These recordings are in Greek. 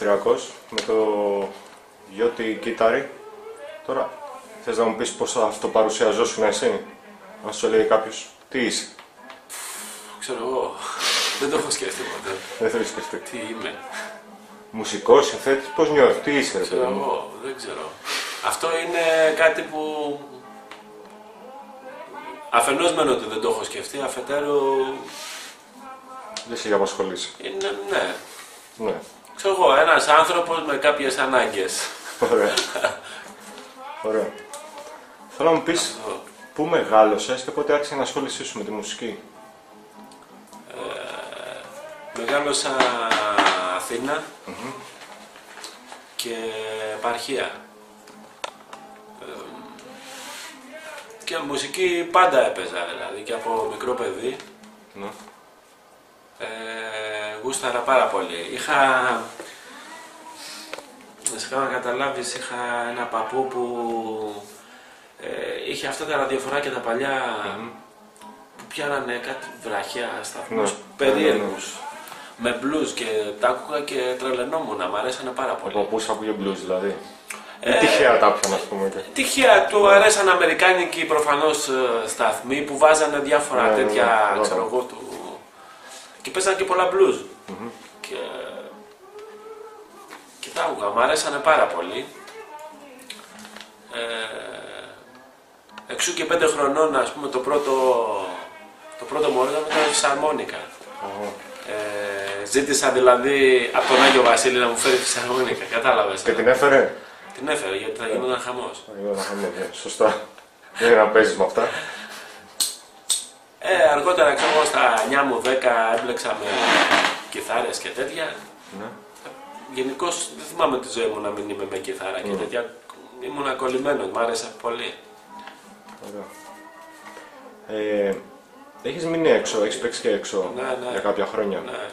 ελευθερία τίποτα, ελευθεριακός, με το Γιώτη Κίταρη. Τώρα, θες να μου πεις πώς θα αυτό παρουσιαζόσουν εσύ, αν σου λέει κάποιος, τι είσαι; Ξέρω εγώ. Δεν το έχω σκεφτεί ποτέ. Δεν θέλεις σκεφτεί. Τι είμαι. Μουσικός, συνθέτης, πώς νιώθεις, τι είσαι ρε Ξέρω παιδί μου; εγώ. Δεν ξέρω. Αυτό είναι κάτι που... Αφενός μεν ότι δεν το έχω σκεφτεί, αφετέρου Δεν σε έχει απασχολήσει. είναι, ναι. Ναι. Ξέρω εγώ, ένας άνθρωπος με κάποιες ανάγκες. Ωραία. Ωραία. Θέλω να μου πεις Αυτό. πού μεγάλωσες και πότε άρχισε να ασχολησή σου με τη μουσική. Μεγάλωσα Αθήνα και επαρχία. Ε, Και μουσική πάντα έπαιζα, δηλαδή και από μικρό παιδί. Ναι. Ε, γούσταρα πάρα πολύ. Είχα... Να σε κάνω να καταλάβεις, είχα ένα παππού που ε, είχε αυτά τα ραδιοφοράκια τα παλιά που πιάνανε κάτι βραχιά σταθμούς Ναι. περίεργους. Με blues και τα άκουγα και τρελαινόμουν, μ' αρέσανε πάρα Ο πολύ. παππούς άκουγε blues δηλαδή. Ε, Ή τυχαία τα πιάνα, ας πούμε. Και... Τυχαία του αρέσαν αμερικάνικοι προφανώς ε, σταθμοί που βάζανε διάφορα Ναι, ναι, ναι, τέτοια, ναι. ξέρω εγώ, του... και παίζανε και πολλά blues. Και... και τα άκουγα, μου αρέσανε πάρα πολύ. Ε... Εξού και πέντε χρονών, ας πούμε, το πρώτο, το πρώτο μωρό ήταν με τη σαρμόνικα. Αχα. Ε, ζήτησα δηλαδή από τον Άγιο Βασίλη να μου φέρει τη σαρμόνικα, κατάλαβες. Και την έφερε; Την έφερε γιατί θα γινόταν χαμός. Εγώ να χαμώ, ναι, Σωστά. Δεν είναι να παίζεις με αυτά. Ε, αργότερα, ξέρω εγώ, στα 9 μου 10 έμπλεξα με κιθάρες και τέτοια. Ναι. Γενικώ δεν θυμάμαι τη ζωή μου να μην είμαι με κιθάρα και τέτοια. Ήμουν κολλημένος, μ' άρεσε πολύ. Ωραία. Ε, έχεις μείνει έξω, έχεις παίξει και έξω Ναι, ναι. για κάποια χρόνια; Ναι.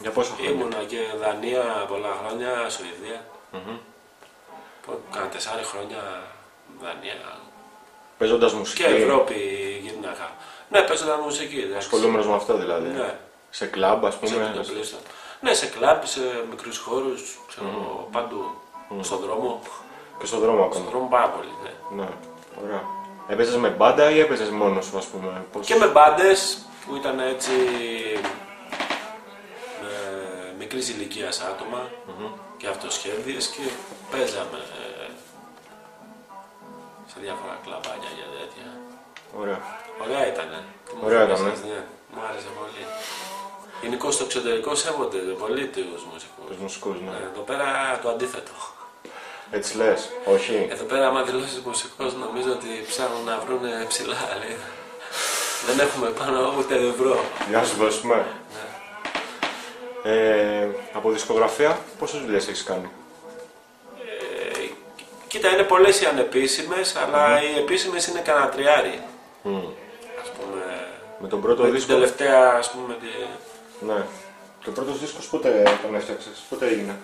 Για πόσα χρόνια; Ήμουνα και Δανία πολλά χρόνια, Σουηδία. Πο- Κάνα τεσσάρι χρόνια Δανία. Παίζοντας Και μουσική. Ευρώπη γύρναγα. Ναι, παίζοντας μουσική. εντάξει. Ασχολούμενος με αυτό δηλαδή. Ναι. Σε κλαμπ, ας Σε πούμε. επιτοπλίστων. Ναι, σε κλαμπ, σε μικρούς χώρους, ξέρω εγώ, παντού. Στον δρόμο. Και στον δρόμο Στον ακόμα. δρόμο πάρα πολύ, ναι. Ναι, ωραία. Έπαιζες με μπάντα ή έπαιζες μόνος σου, ας πούμε. Πώς... Και με μπάντες που ήταν έτσι με μικρής ηλικίας άτομα και αυτοσχέδιες και παίζαμε ε, σε διάφορα κλαμπάκια και τέτοια. Ωραία. Ωραία ήταν. Ωραία ήταν, Ναι, μου άρεσε πολύ. Γενικώ στο εξωτερικό σέβονται πολύ τους μουσικούς. Τους μουσικούς, ναι. Ε, Εδώ πέρα το αντίθετο. Έτσι λες. Όχι. Εδώ πέρα, άμα δηλώσεις μουσικός, νομίζω ότι ψάχνουν να βρουν ψηλά. λέει. Δεν έχουμε πάνω ούτε ευρώ. Για να σου δώσουμε. Ε, από δισκογραφία, πόσες δουλειές έχεις κάνει; Ε, κοίτα, είναι πολλές οι ανεπίσημες, αλλά οι επίσημες είναι κανένα τριάρι. Μμ. Ας πούμε. Με τον πρώτο Με την δίσκο; τελευταία, ας πούμε. Τη... Ναι. Και ο πρώτος δίσκος πότε τον έφτιαξες, πότε έγινε;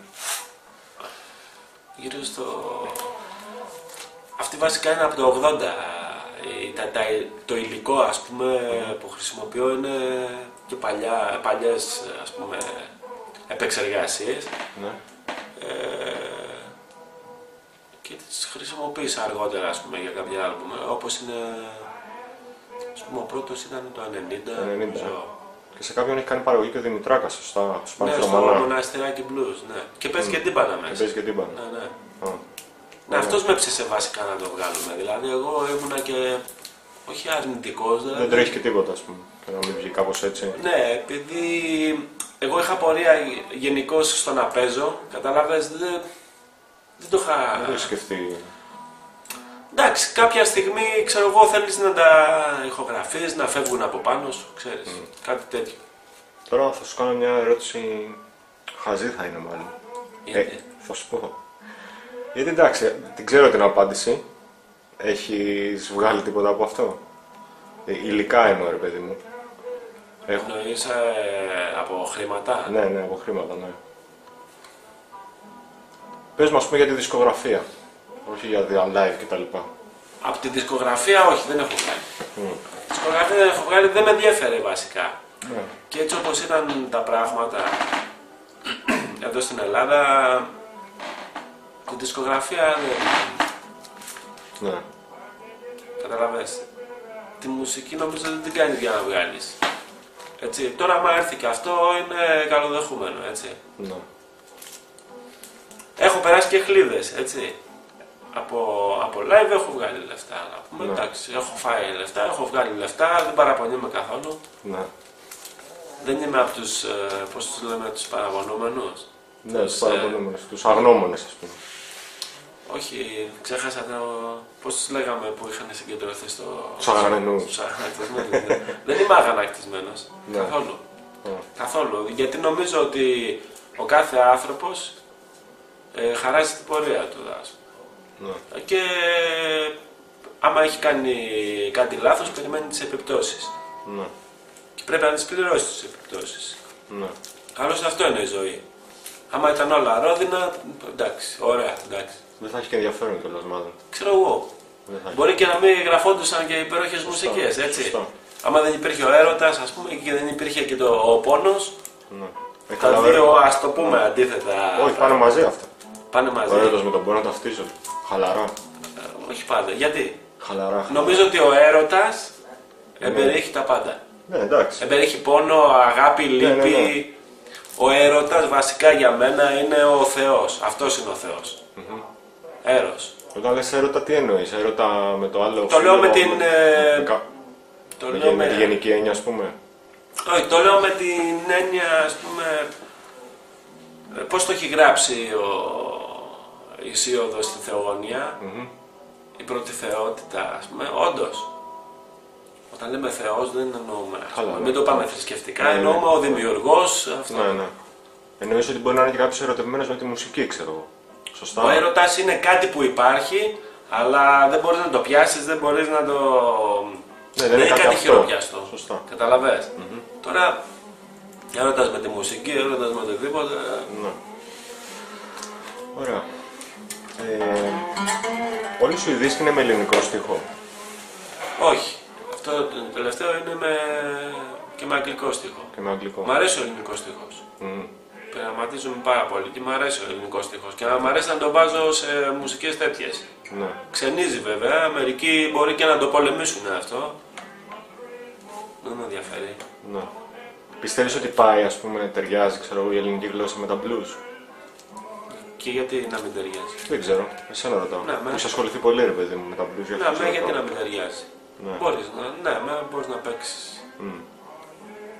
γύρω στο. Αυτή βασικά είναι από το 80. Ε, Τα, τα- το υλικό ας πούμε που χρησιμοποιώ είναι και παλιά, παλιές ας πούμε επεξεργασίες Ναι. ε, και τις χρησιμοποίησα αργότερα ας πούμε για κάποια άλμπουμ όπως είναι ας πούμε ο πρώτος ήταν το 90, Το 90. νομίζω. Και σε κάποιον έχει κάνει παραγωγή και ο Δημητράκας, σωστά. Στους ναι, στο Πανθρομανά. μοναστηράκι blues ναι. και παίζει και τύμπανα Και μέσα παίζει και τύμπανα. ναι, ναι. Α. Ναι, αυτός με έψησε βασικά να το βγάλουμε. Δηλαδή, εγώ ήμουνα και όχι αρνητικός. Δηλαδή, Δεν τρέχει και τίποτα, ας πούμε. Και να μην βγει κάπως έτσι. Ναι, επειδή εγώ είχα πορεία γενικώς στο να παίζω, καταλάβες, δεν, δεν το είχα... Δεν το έχει σκεφτεί. Εντάξει, κάποια στιγμή, ξέρω εγώ, θέλεις να τα ηχογραφείς, να φεύγουν από πάνω σου, ξέρεις, κάτι τέτοιο. Τώρα θα σου κάνω μια ερώτηση. Χαζή θα είναι μάλλον. Γιατί; Ε, θα σου πω. Γιατί εντάξει, την ξέρω την απάντηση. Έχεις βγάλει τίποτα από αυτό; Ε, υλικά εννοώ, ρε παιδί μου. Έχω. Εννοείς ε, από χρήματα; Ναι, ναι, από χρήματα, ναι. Πες μας, ας πούμε, για τη δισκογραφία. Όχι για δια live κτλ. Από τη δισκογραφία, όχι, δεν έχω βγάλει. Δισκογραφία δεν έχω βγάλει, δεν με ενδιαφέρει βασικά. Ναι. Και έτσι όπως ήταν τα πράγματα, εδώ στην Ελλάδα τη δισκογραφία δεν Ναι. Καταλαβες. Τη μουσική νομίζω δεν την κάνει για να βγάλεις. Έτσι. Τώρα άμα έρθει και αυτό είναι καλοδεχούμενο, έτσι. Ναι. Έχω περάσει και χλίδες, έτσι. Από, από live έχω βγάλει λεφτά. Να πούμε, Ναι. εντάξει, έχω φάει λεφτά, έχω βγάλει λεφτά, δεν παραπονιέμαι καθόλου. Ναι. Δεν είμαι από τους, ε, πώς τους λέμε, τους παραπονούμενους. Ναι, Τους, τους ε, παραπονούμενους, τους αγνώμονες, ας πούμε. όχι, ξέχασα το. Πώς τους λέγαμε που είχαν συγκεντρωθεί στο. Τους αγανακτισμούς. Στους αγανακτισμούς, ναι. Δεν είμαι αγανακτισμένος. Ναι. Καθόλου. Ναι. Καθόλου. Γιατί νομίζω ότι ο κάθε άνθρωπος ε, χαράζει την πορεία του. ας πούμε. Ναι. Και άμα έχει κάνει κάτι λάθος, περιμένει τις επιπτώσεις. Ναι. Και πρέπει να τις πληρώσει τις επιπτώσεις. Ναι. Άλλωστε αυτό είναι η ζωή. Άμα ήταν όλα ρόδινα, εντάξει, ωραία, εντάξει. Δεν θα έχει και ενδιαφέρον κιόλας μάλλον. Ξέρω εγώ. Δεν θα έχει. Μπορεί και να μην γραφόντουσαν και υπέροχες μουσικές, έτσι. σωστά. Άμα δεν υπήρχε ο έρωτας, ας πούμε, και δεν υπήρχε και το, ο πόνος, Ναι. Ε, τα καταλαβαίνω. δύο ας το πούμε αντίθετα. Όχι, πάνε μαζί αυτά. πάνε μαζί. Ο έρωτας με τον πόνο ταυτίζονται. Χαλαρά. Ε, όχι πάντα. Γιατί; Χαλαρά. χαλαρά. νομίζω ότι ο έρωτας εμπεριέχει τα πάντα. Ναι, εντάξει. Εμπεριέχει πόνο, αγάπη, λύπη. ναι, ναι. Ο έρωτας βασικά για μένα είναι ο Θεός. Αυτός είναι ο Θεός. Έρος. Όταν λες έρωτα, τι εννοείς, έρωτα με το άλλο Το λέω με φίλο, την, ε, με κα- Το με λέω γεν- με... τη γενική έννοια, ας πούμε. Όχι, το λέω με την έννοια, ας πούμε, ε, πώς το έχει γράψει ο Ισίωδος στη Θεογονία, Μμμ. η πρώτη θεότητα, ας πούμε, όντως. Όταν λέμε Θεός δεν εννοούμε, ας Καλά, πούμε, ναι. μην το πάμε θρησκευτικά, Ναι, ναι. εννοούμε ο δημιουργός, αυτό. Ναι, ναι. Εννοείς ότι μπορεί να είναι και κάποιος ερωτευμένος με τη μουσική, ξέρω εγώ. Σωστά. Ο έρωτας είναι κάτι που υπάρχει, αλλά δεν μπορείς να το πιάσεις, δεν μπορείς να το... Ναι, δεν είναι κάτι κάτι αυτό. χειροπιαστό. Σωστά. Καταλαβες; Τώρα, έρωτας με τη μουσική, έρωτας με οτιδήποτε, Ναι. Ωραία. Ε, όλοι σου οι δίσκοι είναι με ελληνικό στίχο. Όχι. Αυτό το τελευταίο είναι με... και με αγγλικό στίχο. Και με αγγλικό. Μ' αρέσει ο ελληνικός στίχος. Μμμ. Πειραματίζομαι πάρα πολύ και μ' αρέσει ο ελληνικός στίχος. Και μ' αρέσει να τον βάζω σε μουσικές τέτοιες. Ναι. Ξενίζει βέβαια, μερικοί μπορεί και να το πολεμήσουν αυτό. Δεν με ενδιαφέρει. ναι. Πιστεύεις ότι πάει, ας πούμε, ταιριάζει, ξέρω εγώ, η ελληνική γλώσσα με τα blues; Και γιατί να μην ταιριάζει. Δεν ξέρω, εσένα ρωτάω. Ναι, με- Έχεις ασχοληθεί πολύ, ρε παιδί μου, με τα blues. γι' αυτό Ναι, σε με, γιατί ρωτάω. να μην ταιριάζει. Ναι. Μπορείς να, ναι, με, μπορείς να παίξεις. Μμ.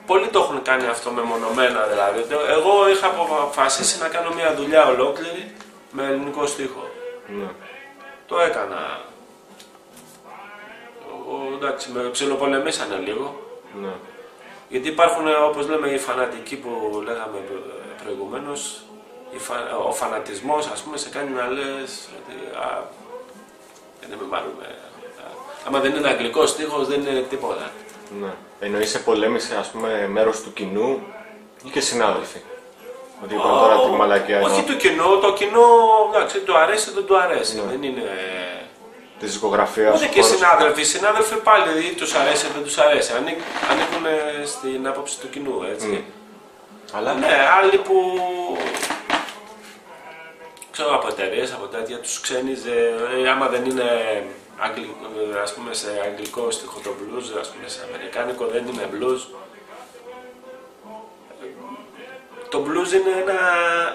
Πολλοί το έχουν κάνει αυτό μεμονωμένα δηλαδή. Το- Εγώ είχα αποφασίσει να κάνω μια δουλειά ολόκληρη με ελληνικό στίχο. Ναι. Το έκανα. Εγώ, εντάξει, με ψιλοπολεμήσανε λίγο. Ναι. Γιατί υπάρχουν, όπως λέμε, οι φανατικοί που λέγαμε προηγουμένως, η φα- ο φανατισμός, ας πούμε, σε κάνει να λες ότι α, δεν με μάλλον. Άμα δεν είναι αγγλικός στίχος, δεν είναι τίποτα. Ναι. Εννοείς σε πολέμησε, ας πούμε, μέρος του κοινού ή και συνάδελφοι; Ότι είπαν τώρα τη μαλακιά Όχι εννοώ. του κοινού, το κοινό, εντάξει, του αρέσει, δεν του αρέσει. Ναι. Δεν είναι... Της δισκογραφίας. Ούτε και συνάδελφοι. Οι συνάδελφοι πάλι ή τους αρέσει ή δεν τους αρέσει. Ανή- Ανήκουν ε, στην άποψη του κοινού, έτσι. Μμ. Αλλά; Ναι, άλλοι που. Ξέρω από εταιρείες, από τέτοια, τους ξένιζε. ε, άμα δεν είναι αγγλι- ε, ας πούμε σε αγγλικό στίχο το blues, ας πούμε σε αμερικάνικο δεν είναι blues. Το blues είναι ένα,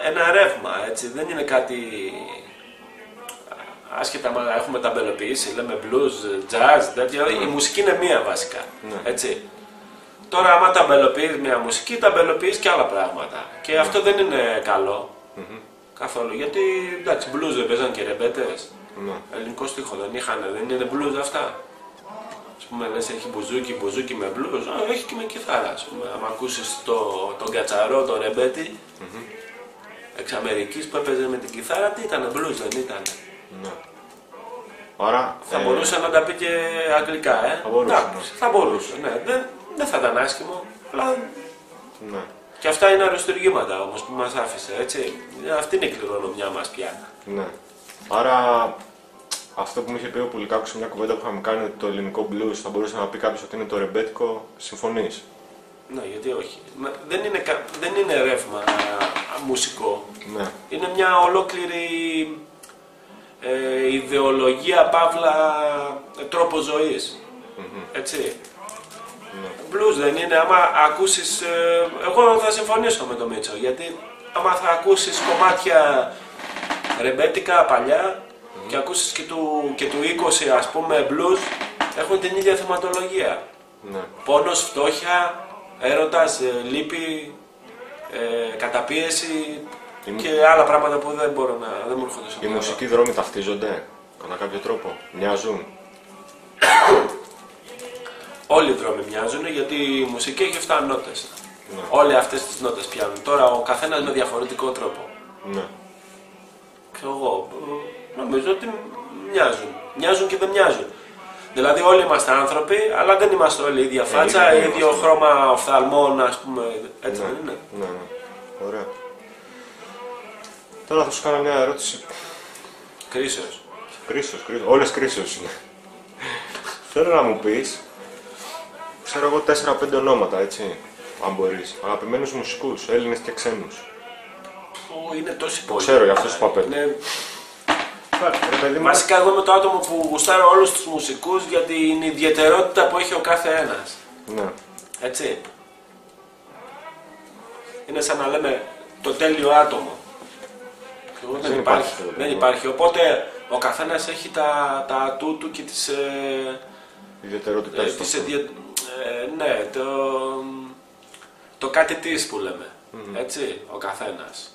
ένα ρεύμα, έτσι. Δεν είναι κάτι άσχετα μα έχουμε ταμπελοποιήσει, λέμε blues, jazz, τέτοια, η μουσική είναι μία βασικά. Ναι. Έτσι. Τώρα, άμα ταμπελοποιείς μία μουσική, ταμπελοποιείς και άλλα πράγματα. Και αυτό δεν είναι καλό. Καθόλου. Γιατί εντάξει, blues δεν παίζαν και ρεμπέτες. Ναι. Ελληνικό στίχο δεν είχαν, δεν είναι blues αυτά. Α πούμε, λες έχει μπουζούκι, μπουζούκι με blues, Α, έχει και με κιθάρα. Ας πούμε. Αν ακούσεις το, τον κατσαρό, τον ρεμπέτη, εξ Αμερικής που έπαιζε με την κιθάρα, τι ήταν, blues δεν ήταν. ναι. Άρα. Θα ε, μπορούσε να τα πει και αγγλικά, ε. Θα μπορούσε, Εντάξει, θα μπορούσε, ναι. Δεν, δεν θα ήταν άσχημο, αλλά Ναι. Και αυτά είναι αριστουργήματα όμως που μας άφησε, έτσι. Αυτή είναι η κληρονομιά μας πια. Ναι. Άρα αυτό που μου είχε πει ο Πουλικάκος σε μια κουβέντα που είχαμε κάνει ότι το ελληνικό blues θα μπορούσε να πει κάποιος ότι είναι το ρεμπέτικο, συμφωνείς; Ναι, γιατί όχι. Μα Δεν είναι, κα- δεν είναι ρεύμα μουσικό. Ναι. Είναι μια ολόκληρη ε, ιδεολογία, παύλα, ε, τρόπο ζωής. Έτσι. Ναι. Blues δεν είναι, άμα ακούσεις, ε, εγώ θα συμφωνήσω με τον Μίτσο, γιατί άμα θα ακούσεις κομμάτια ρεμπέτικα παλιά και ακούσεις και του, και του 20 ας πούμε blues, έχουν την ίδια θεματολογία. Ναι. Πόνος, φτώχεια, έρωτας, ε, λύπη, ε, καταπίεση Είναι- και άλλα πράγματα που δεν μπορώ να, δεν μου έρχονται στο Οι μυαλό. μουσικοί δρόμοι ταυτίζονται κατά κάποιο τρόπο. Μοιάζουν. Όλοι οι δρόμοι μοιάζουν γιατί η μουσική έχει 7 νότες. Ναι. Όλοι αυτές τις νότες πιάνουν. Τώρα ο καθένας με διαφορετικό τρόπο. Ναι. Ξέρω εγώ, ε, νομίζω ότι μοιάζουν. Μοιάζουν και δεν μοιάζουν. Δηλαδή όλοι είμαστε άνθρωποι, αλλά δεν είμαστε όλοι ίδια φάτσα, ίδιοι δεν ίδιο είμαστε. χρώμα οφθαλμών, ας πούμε, έτσι ναι. δεν είναι. Ναι, ναι. Ωραία. Τώρα θα σου κάνω μια ερώτηση. Κρίσεως. Κρίσος, κρίσος. Όλες κρίσεως είναι. Θέλω να μου πεις, ξέρω εγώ 4-5 ονόματα, έτσι, αν μπορείς. Αγαπημένους μουσικούς, Έλληνες και ξένους. Ω, Είναι τόσοι πολλοί. ξέρω, γι' αυτό σου είπα πέντε. Είναι- Ρε παιδί μου, Βασικά εγώ είμαι το άτομο που γουστάρω όλους τους μουσικούς για την ιδιαιτερότητα που έχει ο κάθε ένας. ναι. Έτσι. Είναι σαν να λέμε το τέλειο άτομο. Εγώ δεν, Δεν υπάρχει. υπάρχει αυτό, δεν λοιπόν. υπάρχει. Οπότε ο καθένας έχει τα, τα ατού του και τις, ε, Ιδιαιτερότητάς ε, σου. τις εδια- ε, ναι, το, το κάτι της που λέμε. Έτσι, ο καθένας.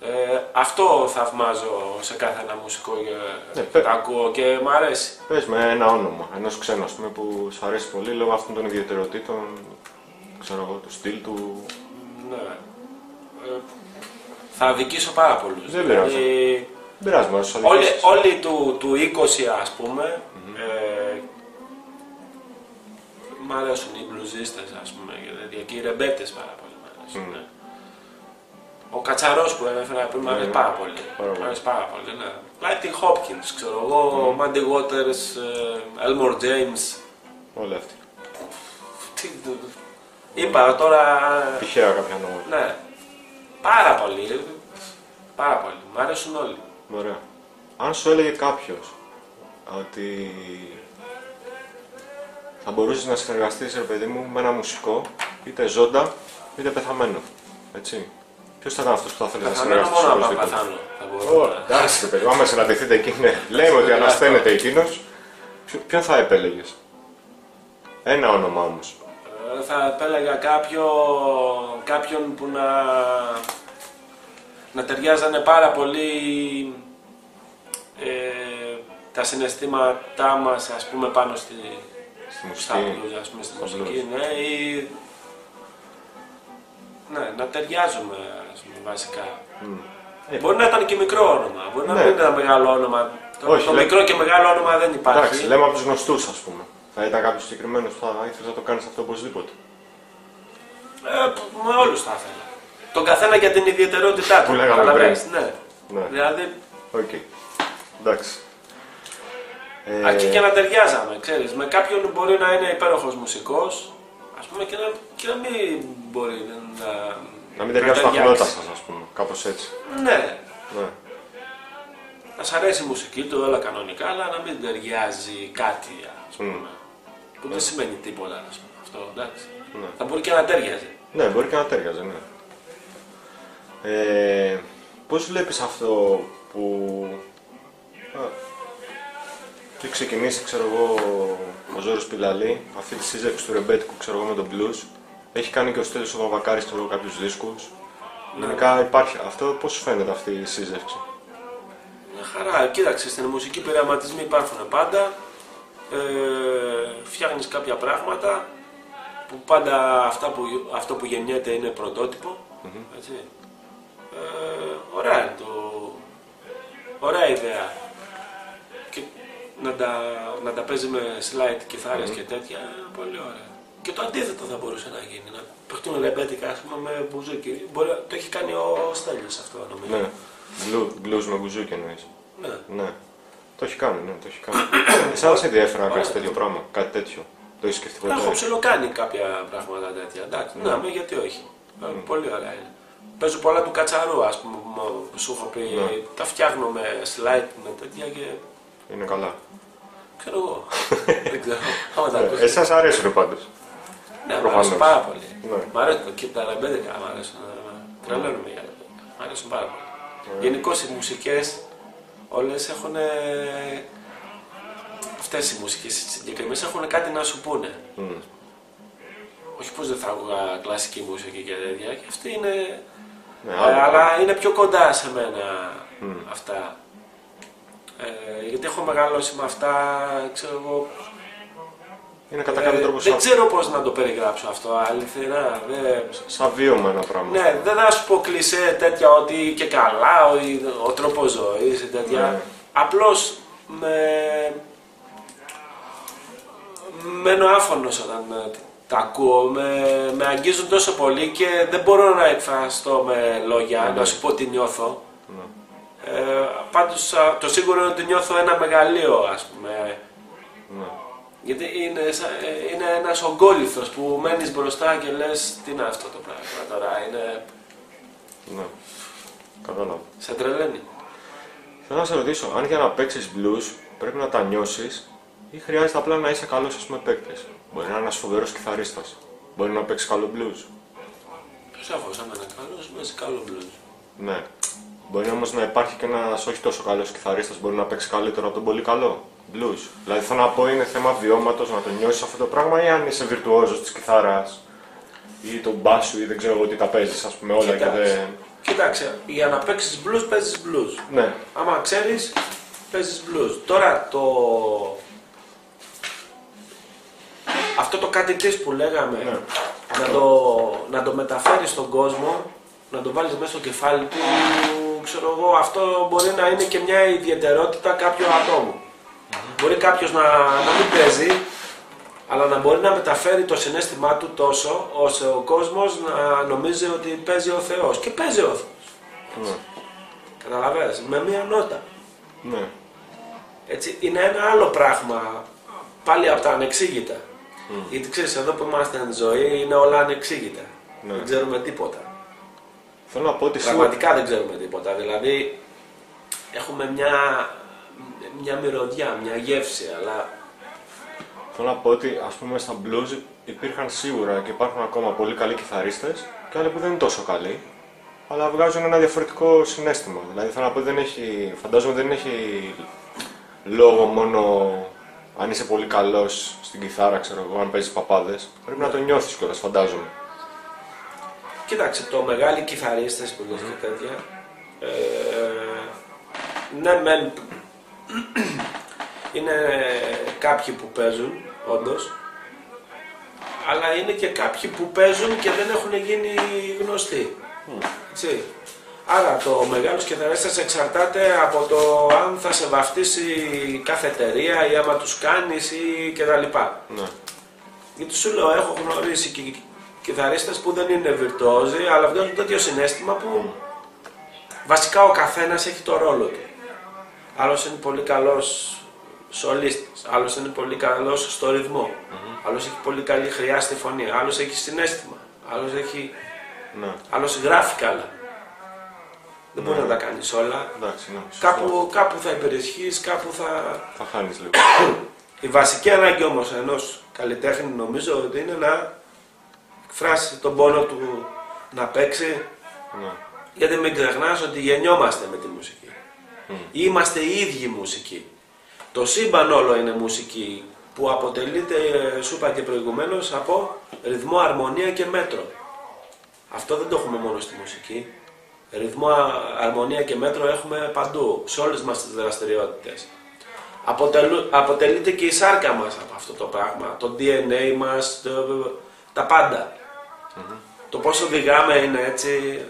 Ε, αυτό θαυμάζω σε κάθε ένα μουσικό Ναι, για πε- τα ακούω και μ' αρέσει. Πες με ένα όνομα ενός ξένου, ας πούμε, που σου αρέσει πολύ λόγω αυτών των ιδιαιτεροτήτων, ξέρω εγώ, του στυλ του. Ναι. Ε, θα αδικήσω πάρα πολλούς. Δεν πειράζει. Δηλαδή, Δεν πειράζει, μας όλοι, οδηγήσεις. όλοι του, του 20 ας πούμε, ε, μ' αρέσουν οι μπλουζίστες ας πούμε, δηλαδή και οι ρεμπέτες πάρα πολύ μ' αρέσουν. Μμμ. ναι. Ο Κατσαρός που έφερα πριν μ' αρέσει Ναι, πάρα πολύ. πάρα Μ' πολύ. αρέσει πάρα πολύ, ναι. Lightning Hopkins, ξέρω εγώ, Mandy Waters, ε, Elmore James. Όλοι αυτοί. Τι, είπα τώρα, Τυχαία κάποια ονόματα. ναι, πάρα πολύ, πάρα πολύ, μ' αρέσουν όλοι. Ωραία. Αν σου έλεγε κάποιος ότι θα μπορούσες να συνεργαστείς, ρε παιδί μου, με ένα μουσικό, είτε ζώντα είτε πεθαμένο. Έτσι. Ποιος θα ήταν αυτός που θα θέλει να Πεθαμένο συνεργαστείς μόνο όλος άμα δίπλα; πεθάνω. θα μπορώ Ω, να- Εντάξει, ρε παιδί, μου, άμα συναντηθείτε εκεί, ναι. Λέμε ότι ανασταίνεται εκείνος. Ποιον θα επέλεγες; Ένα όνομα όμως. Ε, Θα επέλεγα κάποιο, κάποιον που να, να ταιριάζανε πάρα πολύ ε, τα συναισθήματά μας ας πούμε πάνω στη, Στη στα μουσική. blues, ας πούμε, στη στα μουσική, ναι, ή, ναι, να ταιριάζουμε ας πούμε, βασικά. Ε, Μπορεί να ήταν και μικρό όνομα, μπορεί να Ναι. μην είναι ένα μεγάλο όνομα. Το, Όχι, το λέ- μικρό και μεγάλο όνομα δεν υπάρχει. Εντάξει, λέμε από τους γνωστούς, ας πούμε. Θα ήταν κάποιος συγκεκριμένος που θα ήθελες να το κάνεις αυτό οπωσδήποτε. Ε, που- με όλους θα ήθελα. Τον καθένα για την ιδιαιτερότητά του. Που λέγαμε καταλαβαίνεις, Ναι. Ναι, Δηλαδή, οκ. Εντάξει. Ε, αρκεί και να ταιριάζαμε, ξέρεις. Με κάποιον μπορεί να είναι υπέροχος μουσικός, ας πούμε, και να, και να μην μπορεί να... Να μην ταιριάζει τα ταιριάξει. χνότα σας, ας πούμε. Κάπως έτσι. Ναι. Ναι. Να σ' αρέσει η μουσική του, όλα κανονικά, αλλά να μην ταιριάζει κάτι, ας πούμε. Που δεν σημαίνει τίποτα, ας πούμε. Αυτό, εντάξει. Ναι. Θα μπορεί και να ταιριάζει. Ναι, μπορεί και να τέριαζε, ναι. Ε, πώς βλέπεις αυτό που... Α, έχει ξεκινήσει, ξέρω εγώ, ο Ζώρος Πιλαλή, αυτή τη σύζευξη του ρεμπέτικου, ξέρω εγώ, με τον blues. Έχει κάνει και ο Στέλιος ο Βαβακάρης, ξέρω εγώ, κάποιους δίσκους. Ναι. Γενικά υπάρχει αυτό, πώς σου φαίνεται αυτή η σύζευξη; Μια χαρά. Κοίταξε, στην μουσική πειραματισμοί υπάρχουν πάντα. Ε, φτιάχνεις κάποια πράγματα που πάντα αυτά που, αυτό που γεννιέται είναι πρωτότυπο. Έτσι. Ε, ωραία είναι το... Ωραία ιδέα. Και να τα, να τα παίζει με slide κιθάρες και τέτοια, πολύ ωραία. Και το αντίθετο θα μπορούσε να γίνει, να παιχτούν ρεμπέτικα ας πούμε, με μπουζούκι. Μπορεί, το έχει κάνει ο Στέλιος αυτό νομίζω. Ναι, Blue, blues με μπουζούκι εννοείς. ναι. Ναι. Το έχει κάνει, ναι, το έχει κάνει. Εσένα σε ενδιαφέρει να κάνεις τέτοιο πράγμα, κάτι τέτοιο. Το έχεις σκεφτεί ποτέ; Έχω ψηλοκάνει κάποια πράγματα τέτοια. Εντάξει, Ναι. να, με, γιατί όχι. Ε, Πολύ ωραία είναι. παίζω πολλά του κατσαρού, ας πούμε, που σου έχω πει. Ναι. Τα φτιάχνω με slide, με τέτοια και Είναι καλά. Ξέρω εγώ. Δεν ξέρω. Άμα τα Ναι, ακούσεις. Εσάς αρέσουν πάντως. Ναι, μου προφανώς. αρέσουν πάρα πολύ. Ναι. Μ' αρέσουν και τα ρεμπέντικα, μ' αρέσουν. Τρελαίνουμε για ρεμπέντικα. Μ' αρέσουν πάρα πολύ. Γενικώ οι μουσικές όλες έχουν. Αυτές οι μουσικές συγκεκριμένες έχουν κάτι να σου πούνε. Μμ. Όχι πως δεν θα άκουγα κλασική μουσική και τέτοια. Και αυτή είναι. Ναι, ε, άλλο αλλά πράγμα. είναι πιο κοντά σε μένα Μμ. αυτά. Ε, γιατί έχω μεγαλώσει με αυτά, ξέρω εγώ. Είναι κατά ε, κάποιο τρόπο δεν σαν, ξέρω πώς να το περιγράψω αυτό, αληθινά. Δεν, σαν βίωμα ένα πράγμα. Ναι, δεν θα σου πω κλεισέ τέτοια ότι και καλά ο, ο τρόπος ζωής ή τέτοια. Ναι. Απλώς με. Μένω άφωνος όταν ε, τα ακούω. Με, με αγγίζουν τόσο πολύ και δεν μπορώ να εκφραστώ με λόγια, Ναι. να σου πω τι νιώθω. Ναι. Ε, πάντως α, το σίγουρο είναι ότι νιώθω ένα μεγαλείο, ας πούμε. Ναι. Γιατί είναι, σαν- ε, είναι ένας ογκόλυθος που μένεις μπροστά και λες τι είναι αυτό το πράγμα τώρα, είναι... Ναι. Κατάλαβα. σε τρελαίνει. Θέλω να σε ρωτήσω, αν για να παίξεις blues πρέπει να τα νιώσεις ή χρειάζεται απλά να είσαι καλός ας πούμε παίκτης; Μπορεί να είναι ένας φοβερός κιθαρίστας. Μπορεί να παίξει καλό blues. Σαφώς, άμα είναι καλός, παίζει καλό blues. Ναι. Μπορεί όμως να υπάρχει και ένας όχι τόσο καλός κιθαρίστας μπορεί να παίξει καλύτερο από τον πολύ καλό blues. Δηλαδή θέλω να πω είναι θέμα βιώματος να το νιώσεις αυτό το πράγμα ή αν είσαι βιρτουόζος της κιθάρας ή τον μπάσου ή δεν ξέρω εγώ τι τα παίζεις, ας πούμε όλα και Κοιτάξτε. δεν. Κοίταξε, για να παίξεις blues, παίζεις blues. Ναι. Άμα ξέρεις, παίζεις blues. Τώρα το... Αυτό το κάτι της που λέγαμε, Ναι. να, το, να το μεταφέρεις στον κόσμο, να το βάλεις μέσα στο κεφάλι του, ξέρω εγώ, αυτό μπορεί να είναι και μια ιδιαιτερότητα κάποιου ατόμου. Μπορεί κάποιος να, να μην παίζει, αλλά να μπορεί να μεταφέρει το συνέστημά του τόσο, ώστε ο κόσμος να νομίζει ότι παίζει ο Θεός. Και παίζει ο Θεός. Ναι. Καταλαβαίνεις, με μία νότα. ναι. Έτσι, είναι ένα άλλο πράγμα πάλι από τα ανεξήγητα. Γιατί ξέρεις, εδώ που είμαστε εν ζωή είναι όλα ανεξήγητα. Ναι. Δεν ξέρουμε τίποτα. Θέλω να πω ότι σίγουρα- Πραγματικά δεν ξέρουμε τίποτα. Δηλαδή, έχουμε μια, μια μυρωδιά, μια γεύση, αλλά Θέλω να πω ότι ας πούμε στα blues υπήρχαν σίγουρα και υπάρχουν ακόμα πολύ καλοί κιθαρίστες και άλλοι που δεν είναι τόσο καλοί, αλλά βγάζουν ένα διαφορετικό συνέστημα. Δηλαδή θέλω να πω ότι δεν έχει, φαντάζομαι δεν έχει λόγο μόνο αν είσαι πολύ καλός στην κιθάρα, ξέρω εγώ, αν παίζεις παπάδες. Πρέπει να το νιώθεις κιόλας, φαντάζομαι. Κοίταξε, το μεγάλοι κιθαρίστες που λες και τέτοια, ε, ναι μεν είναι κάποιοι που παίζουν, όντως, αλλά είναι και κάποιοι που παίζουν και δεν έχουν γίνει γνωστοί. Έτσι. Άρα το μεγάλος κιθαρίστας εξαρτάται από το αν θα σε βαφτίσει κάθε εταιρεία ή άμα τους κάνεις ή κτλ. Ναι. Γιατί σου λέω, έχω γνωρίσει και κιθαρίστες που δεν είναι βιρτουόζοι, αλλά βγάζουν τέτοιο συνέστημα που βασικά ο καθένας έχει το ρόλο του. Άλλος είναι πολύ καλός σολίστας, άλλος είναι πολύ καλός στο ρυθμό, άλλος έχει πολύ καλή χρειά στη φωνή, άλλος έχει συνέστημα, άλλος, έχει... Ναι. άλλος γράφει καλά. Δεν μπορεί να τα κάνεις όλα. Εντάξει, ναι. σωστό. Κάπου, κάπου θα υπερισχύεις, κάπου θα, Θα χάνεις λίγο. η βασική ανάγκη όμως ενός καλλιτέχνη νομίζω ότι είναι να εκφράσει τον πόνο του να παίξει ναι. γιατί μην ξεχνάς ότι γεννιόμαστε με τη μουσική. Μμ. Είμαστε οι ίδιοι μουσικοί. Το σύμπαν όλο είναι μουσική που αποτελείται, ε, σου είπα και προηγουμένως, από ρυθμό, αρμονία και μέτρο. Αυτό δεν το έχουμε μόνο στη μουσική. Ρυθμό, α- αρμονία και μέτρο έχουμε παντού, σε όλες μας τις δραστηριότητες. Αποτελού- αποτελείται και η σάρκα μας από αυτό το πράγμα, το DNA μας, το- τα πάντα. Το πόσο οδηγάμε είναι έτσι,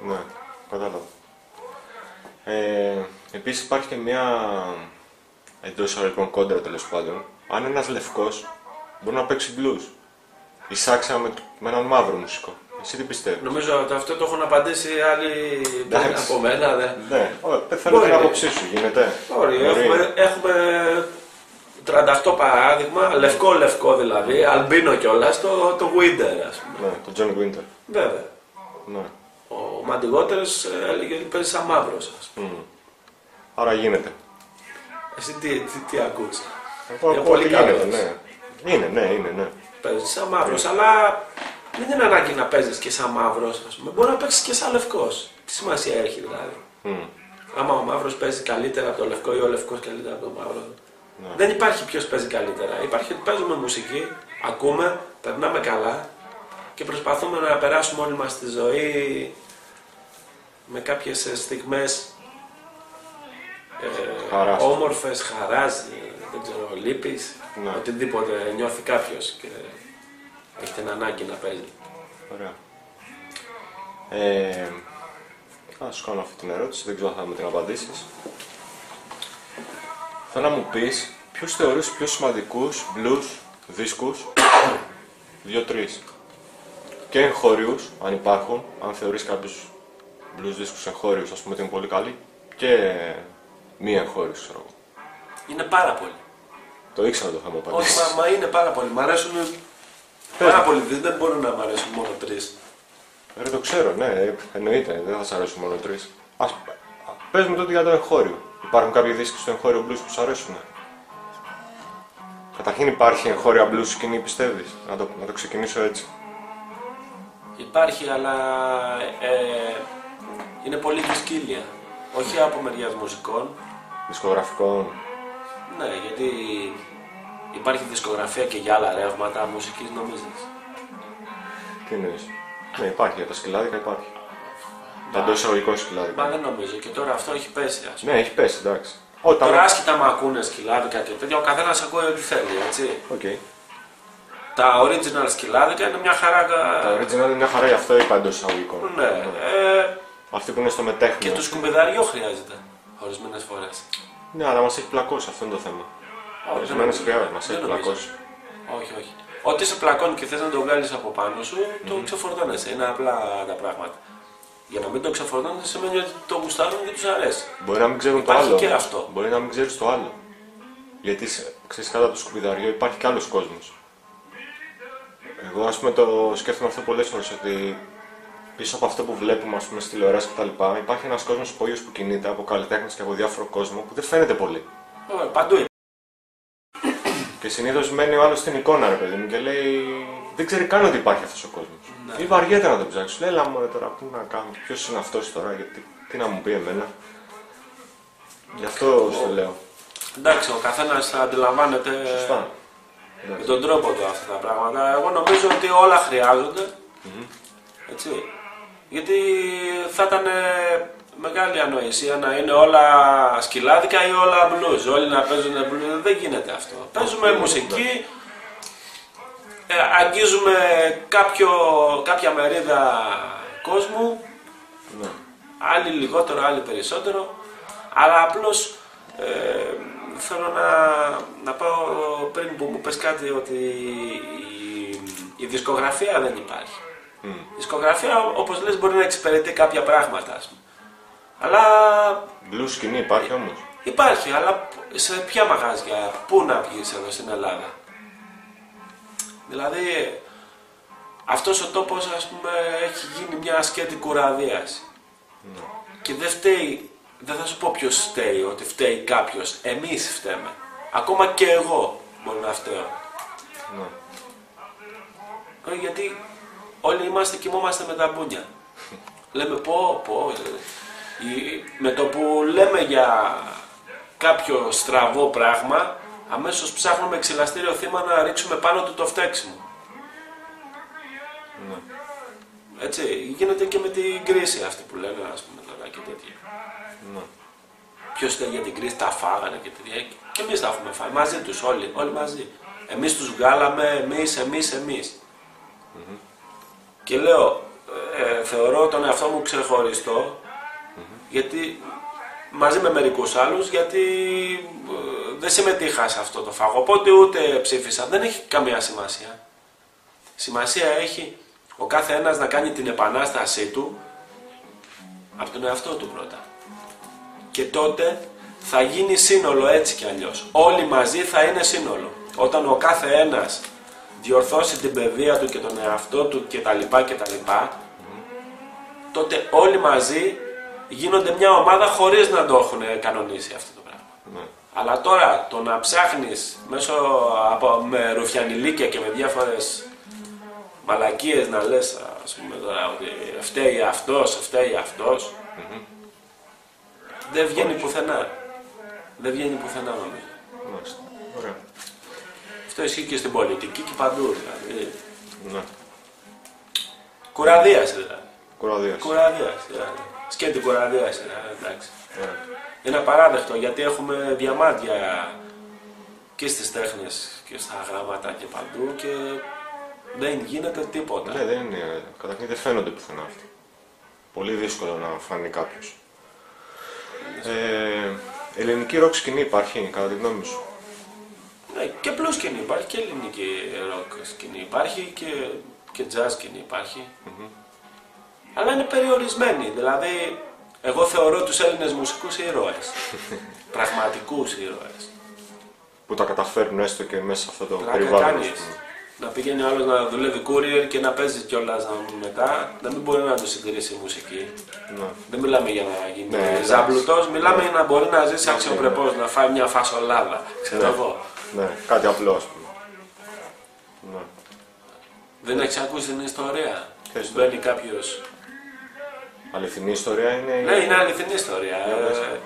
Ναι, κατάλαβα. Ε, Επίσης υπάρχει και μια εντός εισαγωγικών κόντρα τέλος πάντων. Αν ένας λευκός μπορεί να παίξει blues, εισάξια με, με έναν μαύρο μουσικό. Εσύ τι πιστεύεις; Νομίζω ότι αυτό το έχουν απαντήσει άλλοι πριν Εντάξει. από μένα. Δε. Ναι, ωραία, θέλω Μπορεί. την άποψή σου, γίνεται. Μπορεί, έχουμε, έχουμε 38 παράδειγμα, λευκό-λευκό δηλαδή, αλμπίνο κιόλας, το, το Winter, ας πούμε. Ναι, το John Winter. Βέβαια. Ναι. Ο Μαντιγότερος έλεγε ότι παίζει σαν μαύρος. ας πούμε. Μμ. Άρα γίνεται. Εσύ τι, τι, τι ακούς. Εγώ Είναι ακούω πολύ ότι γίνεται, καλός. ναι. Είναι, ναι, είναι, ναι. Παίζεις σαν μαύρος, αλλά δεν είναι ανάγκη να παίζεις και σαν μαύρος. Ας πούμε. Μπορεί να παίξεις και σαν λευκός. Τι σημασία έχει δηλαδή. Μμ. Άμα ο μαύρος παίζει καλύτερα από το λευκό ή ο λευκός καλύτερα από το μαύρο. Ναι. Δεν υπάρχει ποιος παίζει καλύτερα. Υπάρχει ότι παίζουμε μουσική, ακούμε, περνάμε καλά και προσπαθούμε να περάσουμε όλοι μας τη ζωή με κάποιες ε, στιγμές ε, Χαράς. όμορφες, χαράς, ε, δεν ξέρω, λύπης, Ναι. οτιδήποτε νιώθει κάποιος και έχει την ανάγκη να παίζει. Ωραία. Ε, θα σου κάνω αυτή την ερώτηση, δεν ξέρω αν θα με την απαντήσεις. Θέλω να μου πεις ποιους θεωρείς πιο σημαντικούς blues δίσκους, δύο-τρεις. Και εγχώριους, αν υπάρχουν, αν θεωρείς κάποιους blues δίσκους εγχώριους, ας πούμε ότι είναι πολύ καλοί, και μη εγχώριους, ξέρω εγώ. Είναι πάρα πολύ. Το ήξερα το θα μου Όχι, απαντήσεις. μα, μα είναι πάρα πολύ. Μ' αρέσουν Πες πάρα μου. πολύ. Δεν δεν μπορούν να μ' αρέσουν μόνο τρεις. Ρε το ξέρω, ναι, ε, εννοείται, δεν θα σα αρέσουν μόνο τρεις. Α πες μου τότε για το εγχώριο. Υπάρχουν κάποιοι δίσκοι στο εγχώριο blues που σου αρέσουν. Καταρχήν υπάρχει εγχώρια blues σκηνή, πιστεύεις; Να το, να το ξεκινήσω έτσι. Υπάρχει, αλλά ε, είναι πολύ δυσκύλια. Όχι από μεριάς μουσικών. Δισκογραφικών. Ναι, γιατί υπάρχει δισκογραφία και για άλλα ρεύματα μουσικής νομίζεις. Τι εννοείς; Ναι, υπάρχει για τα σκυλάδικα υπάρχει. Τα εντός εισαγωγικών σκυλάδικα. Μα δεν νομίζω και τώρα αυτό έχει πέσει ας πούμε. Ναι, έχει πέσει, εντάξει. Όταν. Τώρα άσχετα με ακούνε σκυλάδικα και τέτοια, ο καθένας ακούει ό,τι θέλει, έτσι. Οκ. Τα original σκυλάδικα είναι μια χαρά. Τα original είναι μια χαρά, γι' αυτό είπα εντός εισαγωγικών. Ναι, ε, Αυτοί που είναι στο και μετέχνιο. το σκουπιδαριό χρειάζεται ορισμένες φορές. Ναι, αλλά μας έχει πλακώσει, αυτό είναι το θέμα. Ορισμένες χρειάζεται, μας έχει πλακώσει. Όχι, όχι. Ό,τι σε πλακώνει και θες να το βγάλεις από πάνω σου, το ξεφορτώνεσαι. Είναι απλά τα πράγματα. Για να μην το ξεφορτώνεσαι σημαίνει ότι το γουστάρουν και τους αρέσει. Μπορεί να μην ξέρουν το Υπάρχει άλλο. και όμως. αυτό. Μπορεί να μην ξέρεις το άλλο. Γιατί σε- ξέρεις κάτω από το σκουπιδαριό υπάρχει κι άλλος κόσμος. Εγώ, ας πούμε, το σκέφτομαι αυτό πολλές φορές ότι πίσω από αυτό που βλέπουμε, ας πούμε, στη τηλεόραση κτλ. υπάρχει ένας κόσμος που που κινείται από καλλιτέχνες και από διάφορο κόσμο που δεν φαίνεται πολύ. Ε, Παντού είναι. Και συνήθως μένει ο άλλος στην εικόνα, ρε παιδί μου, και λέει δεν ξέρει καν ότι υπάρχει αυτός ο κόσμος. Ναι. Ή βαριέται να τον ψάξει. Λέει, έλα μου τώρα, πού να κάνω, ποιος είναι αυτός τώρα, γιατί, τι να μου πει εμένα; Γι' αυτό σου λέω. Εντάξει, ο καθένας θα αντιλαμβάνεται Σωστά. με τον τρόπο του αυτά τα πράγματα. Εγώ νομίζω ότι όλα χρειάζονται. Έτσι. Γιατί θα ήταν ε, μεγάλη ανοησία να είναι όλα σκυλάδικα ή όλα blues. Όλοι να παίζουν blues. Δεν γίνεται αυτό. Παίζουμε δεν μουσική, ε, αγγίζουμε κάποιο, κάποια μερίδα κόσμου, Ναι. άλλοι λιγότερο, άλλοι περισσότερο, αλλά απλώς ε, θέλω να, να πάω πριν που μου πες κάτι ότι η, η δισκογραφία δεν υπάρχει. Μμ. Η δισκογραφία, όπως λες, μπορεί να εξυπηρετεί κάποια πράγματα, ας πούμε. Αλλά Blues σκηνή υπάρχει όμως. υπάρχει, αλλά σε ποια μαγάζια, πού να βγεις εδώ στην Ελλάδα; Δηλαδή, αυτός ο τόπος, ας πούμε, έχει γίνει μια σκέτη κουραδίας. Και δεν φταίει, δεν θα σου πω ποιος φταίει, ότι φταίει κάποιος. Εμείς φταίμε. Ακόμα και εγώ μπορεί να φταίω. Ναι. Ε, Γιατί όλοι είμαστε κοιμόμαστε με τα μπούνια. λέμε πω, πω. ε, η- Με το που λέμε για κάποιο στραβό πράγμα, αμέσως ψάχνουμε ξυλαστήριο θύμα να ρίξουμε πάνω του το φταίξιμο. Ναι. Έτσι, γίνεται και με την κρίση αυτή που λένε, ας πούμε, τώρα και τέτοια. Ναι. Ποιος ήταν για την κρίση, τα φάγανε και τέτοια. Και εμείς τα έχουμε φάει, μαζί τους όλοι, όλοι μαζί. Εμείς τους βγάλαμε, εμείς, εμείς, εμείς. Και λέω, ε, θεωρώ τον εαυτό μου ξεχωριστό, γιατί μαζί με μερικούς άλλους, γιατί ε, δεν συμμετείχα σε αυτό το φαγό, οπότε ούτε ψήφισα. Δεν έχει καμία σημασία. Σημασία έχει ο κάθε ένας να κάνει την επανάστασή του από τον εαυτό του πρώτα. Και τότε θα γίνει σύνολο έτσι κι αλλιώς. Όλοι μαζί θα είναι σύνολο. Όταν ο κάθε ένας διορθώσει την παιδεία του και τον εαυτό του κτλ. κτλ τότε όλοι μαζί γίνονται μια ομάδα χωρίς να το έχουν κανονίσει αυτό το πράγμα. Ναι. Αλλά τώρα το να ψάχνεις μέσω από, με ρουφιανιλίκια και με διάφορες μαλακίες να λες ας πούμε τώρα ότι φταίει αυτός, φταίει αυτός δεν βγαίνει πουθενά. Δεν βγαίνει πουθενά νομίζω. Μάλιστα. Ωραία. Αυτό ισχύει και στην πολιτική και παντού δηλαδή. Ναι. Κουραδίαση δηλαδή. Κουραδίας. Κουραδίαση δηλαδή. Σκέτη κουραδίαση δηλαδή, εντάξει. Ωραία. Είναι απαράδεκτο γιατί έχουμε διαμάντια και στις τέχνες και στα γράμματα και παντού και δεν γίνεται τίποτα. Ναι, δεν είναι. Καταρχήν δεν φαίνονται πουθενά αυτά. Πολύ δύσκολο να φανεί κάποιος. Ε, ελληνική ροκ σκηνή υπάρχει, κατά τη γνώμη σου; Ναι, και blues σκηνή υπάρχει και ελληνική rock σκηνή υπάρχει και, και jazz σκηνή υπάρχει. Αλλά είναι περιορισμένη. Δηλαδή, εγώ θεωρώ τους Έλληνες μουσικούς ήρωες. Πραγματικούς ήρωες. Που τα καταφέρνουν έστω και μέσα σε αυτό το Πλάκα περιβάλλον. κάνεις. ας πούμε. Να πηγαίνει ο άλλος να δουλεύει courier και να παίζει κιόλας μετά, να μην μπορεί να το συγκρίσει η μουσική. Ναι. Δεν μιλάμε για να γίνει Ναι, εντάξει. ζαμπλουτός, μιλάμε για να μπορεί να ζήσει αξιοπρεπώς, να φάει μια φασολάδα. Ξέρω Ναι. εγώ. ναι, κάτι απλό ας πούμε. Ναι. Δεν έχεις ακούσει την ιστορία; Ποια ιστορία; Μπαίνει κάποιος. Αληθινή ιστορία είναι. η- Ναι, είναι αληθινή ιστορία. Για πες. Ε,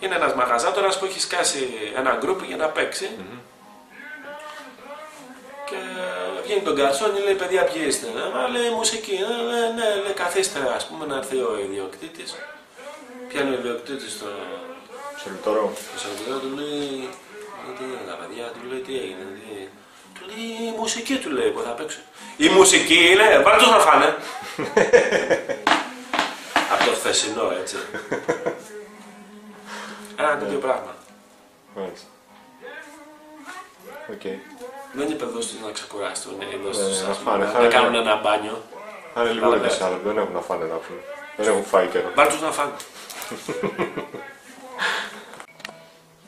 είναι ένας μαγαζάτορας που έχει σκάσει ένα γκρουπ για να παίξει. Και βγαίνει τον καρσόνι, λέει: Παιδιά, ποιοι είστε. Ε, Μα λέει μουσική. Ε, ναι, ναι, λέει: Καθίστε, ας πούμε, να έρθει ο ιδιοκτήτης. Πιάνει ο ιδιοκτήτης στο, Σερβιτόρο. στο σαλονικό, του λέει: «Ε, Τι είναι τα παιδιά, του λέει: Τι έγινε, τι. Του λέει: Η μουσική του λέει που θα παίξω. Η μουσική είναι, βάλτε τους να φάνε. Από το χθεσινό, έτσι. Ένα τέτοιο πράγμα. Μάλιστα. Οκ. Δεν είπε δώσ' τους να ξεκουράσουν, ή δώσ' Ναι, τους, να ας πούμε, φάνε, να, φάνε, κάνουν ναι. ένα μπάνιο. Άρα λίγο Καλά, είναι ναι. σε άλλο, δεν έχουν να φάνε να πούμε. Δεν έχουν φάει καιρό. Βάλτε τους να φάνε.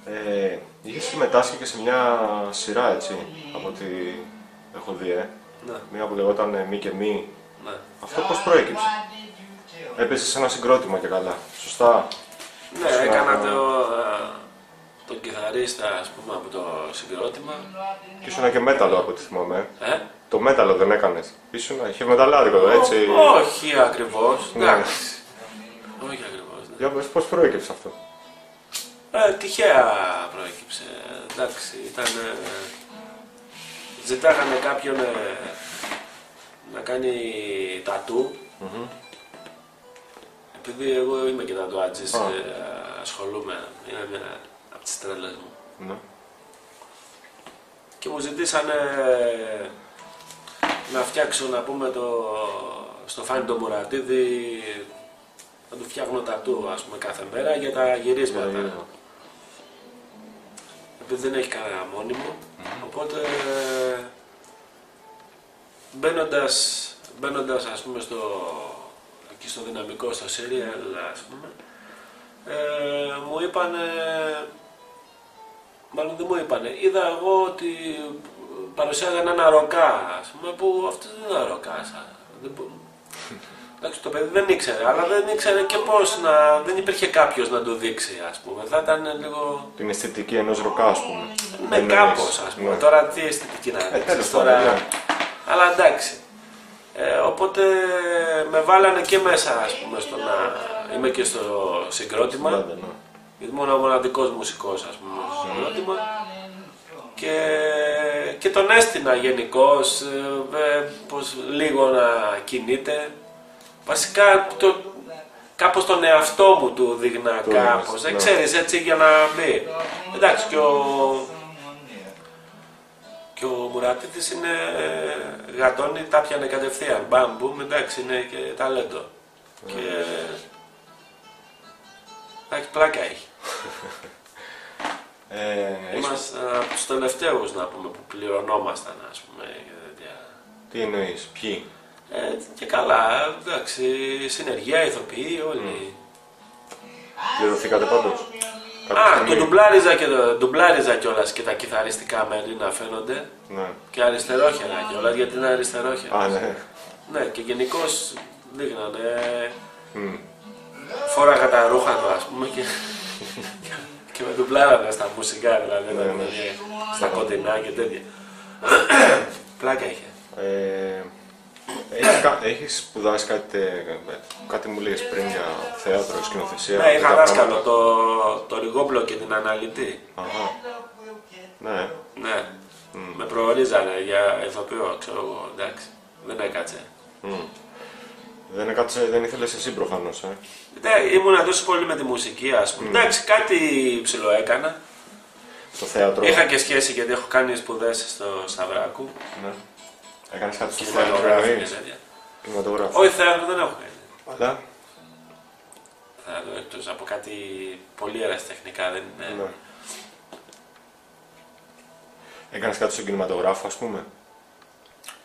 Ε, είχες συμμετάσχει και σε μια σειρά έτσι, από ό,τι έχω δει, ε. Ναι, Μία που λεγόταν ε, Μη και Μη. ναι. Αυτό πώς προέκυψε; Έπεσε σε ένα συγκρότημα και καλά. Σωστά. Ναι, Σωστά. έκανα το, ε, τον κιθαρίστα, ας πούμε, από το συγκρότημα. Και ήσουν και μέταλλο από ό,τι θυμάμαι. ε; Ε, Το μέταλλο δεν έκανες. Ήσουν, είχε μεταλλάδικο, έτσι. Ό- όχι ακριβώς, Ναι. εντάξει. Όχι ακριβώς, ναι. Για πες πώς προέκυψε αυτό; Ε, τυχαία προέκυψε. Εντάξει, ήταν. ε, ζητάγανε κάποιον ε, να κάνει τατού. Επειδή εγώ είμαι και τατουάτζης, Α. ε, ασχολούμαι. Είναι μια από τις τρέλες μου. Ναι. Και μου ζητήσανε να φτιάξω, να πούμε, το, στο Φάνη τον Μουρατίδη, να του φτιάχνω τατού, ας πούμε, κάθε μέρα για τα γυρίσματα. επειδή δεν έχει κανένα μόνιμο. Οπότε μπαίνοντας, μπαίνοντας ας πούμε στο, εκεί στο δυναμικό, στο serial ας πούμε, ε, μου είπανε, μάλλον δεν μου είπανε, είδα εγώ ότι παρουσιάζανε ένα ροκά, ας πούμε, που αυτός δεν είναι ροκάς. Δεν, μπο- Εντάξει, το παιδί δεν ήξερε, αλλά δεν ήξερε και πώς να... δεν υπήρχε κάποιος να το δείξει, ας πούμε. Θα ήταν λίγο... Την αισθητική ενός ροκά, ας πούμε. Ναι, Δεν κάπως έχεις- ας πούμε. ναι. Τώρα τι αισθητική να Ε, δείξεις τέλος τώρα. πάντων, ναι. Αλλά εντάξει. Ε, οπότε με βάλανε και μέσα ας πούμε στο να είμαι και στο συγκρότημα. Ναι, ναι, ναι. Γιατί ήμουν ο μοναδικός μουσικός ας πούμε στο συγκρότημα. Και, και τον έστεινα γενικώς, πως λίγο να κινείται. Βασικά το, κάπως τον εαυτό μου του δείχνα Το κάπως. δείχνεις, Δεν ναι. ξέρεις έτσι για να μπει. Εντάξει και ο, και ο Μουρατίτης είναι γατώνει, τα πιανε κατευθείαν. Μπαμ, μπουμ, εντάξει είναι και ταλέντο. Και εντάξει πλάκα έχει. Ε, έχεις- Είμαστε από τους τελευταίους να πούμε που πληρωνόμασταν ας πούμε. και τέτοια. Τι εννοείς, ποιοι; Ε, και καλά, εντάξει, συνεργεία, ηθοποιοί, όλοι. Πληρωθήκατε πάντως; Κάποια Α, στιγμή. το ντουμπλάριζα και το ντουμπλάριζα κιόλας και τα κιθαριστικά μέρη να φαίνονται. Ναι. Και αριστερόχερα κιόλας, γιατί είναι αριστερόχερα. Α, ναι. Ναι, και γενικώς δείχνανε. Μμ. Φόραγα τα ρούχα του, ας πούμε, και, και με ντουμπλάρανε στα μουσικά, δηλαδή, Ναι, ναι. δηλαδή, στα κοντινά και τέτοια. Πλάκα είχε. Ε, έχεις, κα- έχεις σπουδάσει κάτι, τε- κάτι μου λέγες πριν για θέατρο, σκηνοθεσία. Ναι, είχα τέτοια δάσκαλο πράγματα. το, το Ριγόμπλο και την Αναλυτή. Αχα. Ναι. Ναι, με προορίζανε για ηθοποιό, ξέρω εγώ, εντάξει. Δεν έκατσε. Μμ. Δεν, έκατσε, δεν ήθελες εσύ προφανώς, ε; Ναι, ήμουν τόσο πολύ με τη μουσική, ας πούμε. Εντάξει, κάτι ψηλό έκανα. Στο θέατρο. Είχα και σχέση γιατί έχω κάνει σπουδές στο Σταυράκου. Ναι. Έκανες κάτι στο θέατρο, Κινηματογράφο και εννοείς. τέτοια. Κινηματογράφο. Όχι, θέατρο δεν έχω κάνει. Αλλά, Θέατρο εκτός από κάτι πολύ ερασιτεχνικά δεν είναι. ναι. Έκανες κάτι στον κινηματογράφο, ας πούμε;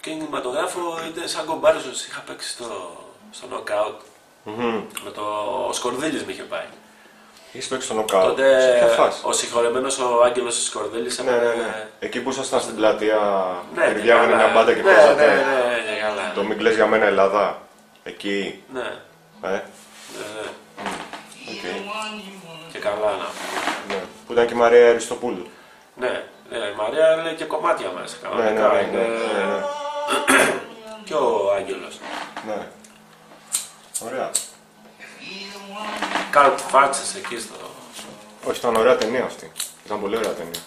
Και κινηματογράφο ήταν σαν κομπάρζος, είχα παίξει στο, στο knockout. Μμμ. Με το ο Σκορδίλης με είχε πάει. Έχεις παίξει στο νοκάουτ. Τότε Σε ποια φάση; ο συγχωρεμένος ο Άγγελος Σκορδίλης Ναι, ναι, έπαιρνε- ναι. Εκεί που ήσασταν στην πλατεία, Ναι, ναι, και διάγανε καλά. μια μπάντα και ναι, παίζατε. Ναι, ναι, ναι, καλά. Το μην κλαις για μένα Ελλάδα. Εκεί. Ναι, Ε, ναι, ναι. οκ. Και καλά να πούμε. Ναι. Που ήταν και η Μαρία Αριστοπούλου. Ναι, ναι, η Μαρία λέει και κομμάτια μέσα. Ναι, ναι, Κανονικά ναι, είναι. ναι, ναι, ναι. Και ο Άγγελος. ναι. Ωραία. Καλτ φάτσες εκεί στο. Όχι, ήταν ωραία ταινία αυτή. Ήταν πολύ ωραία ταινία.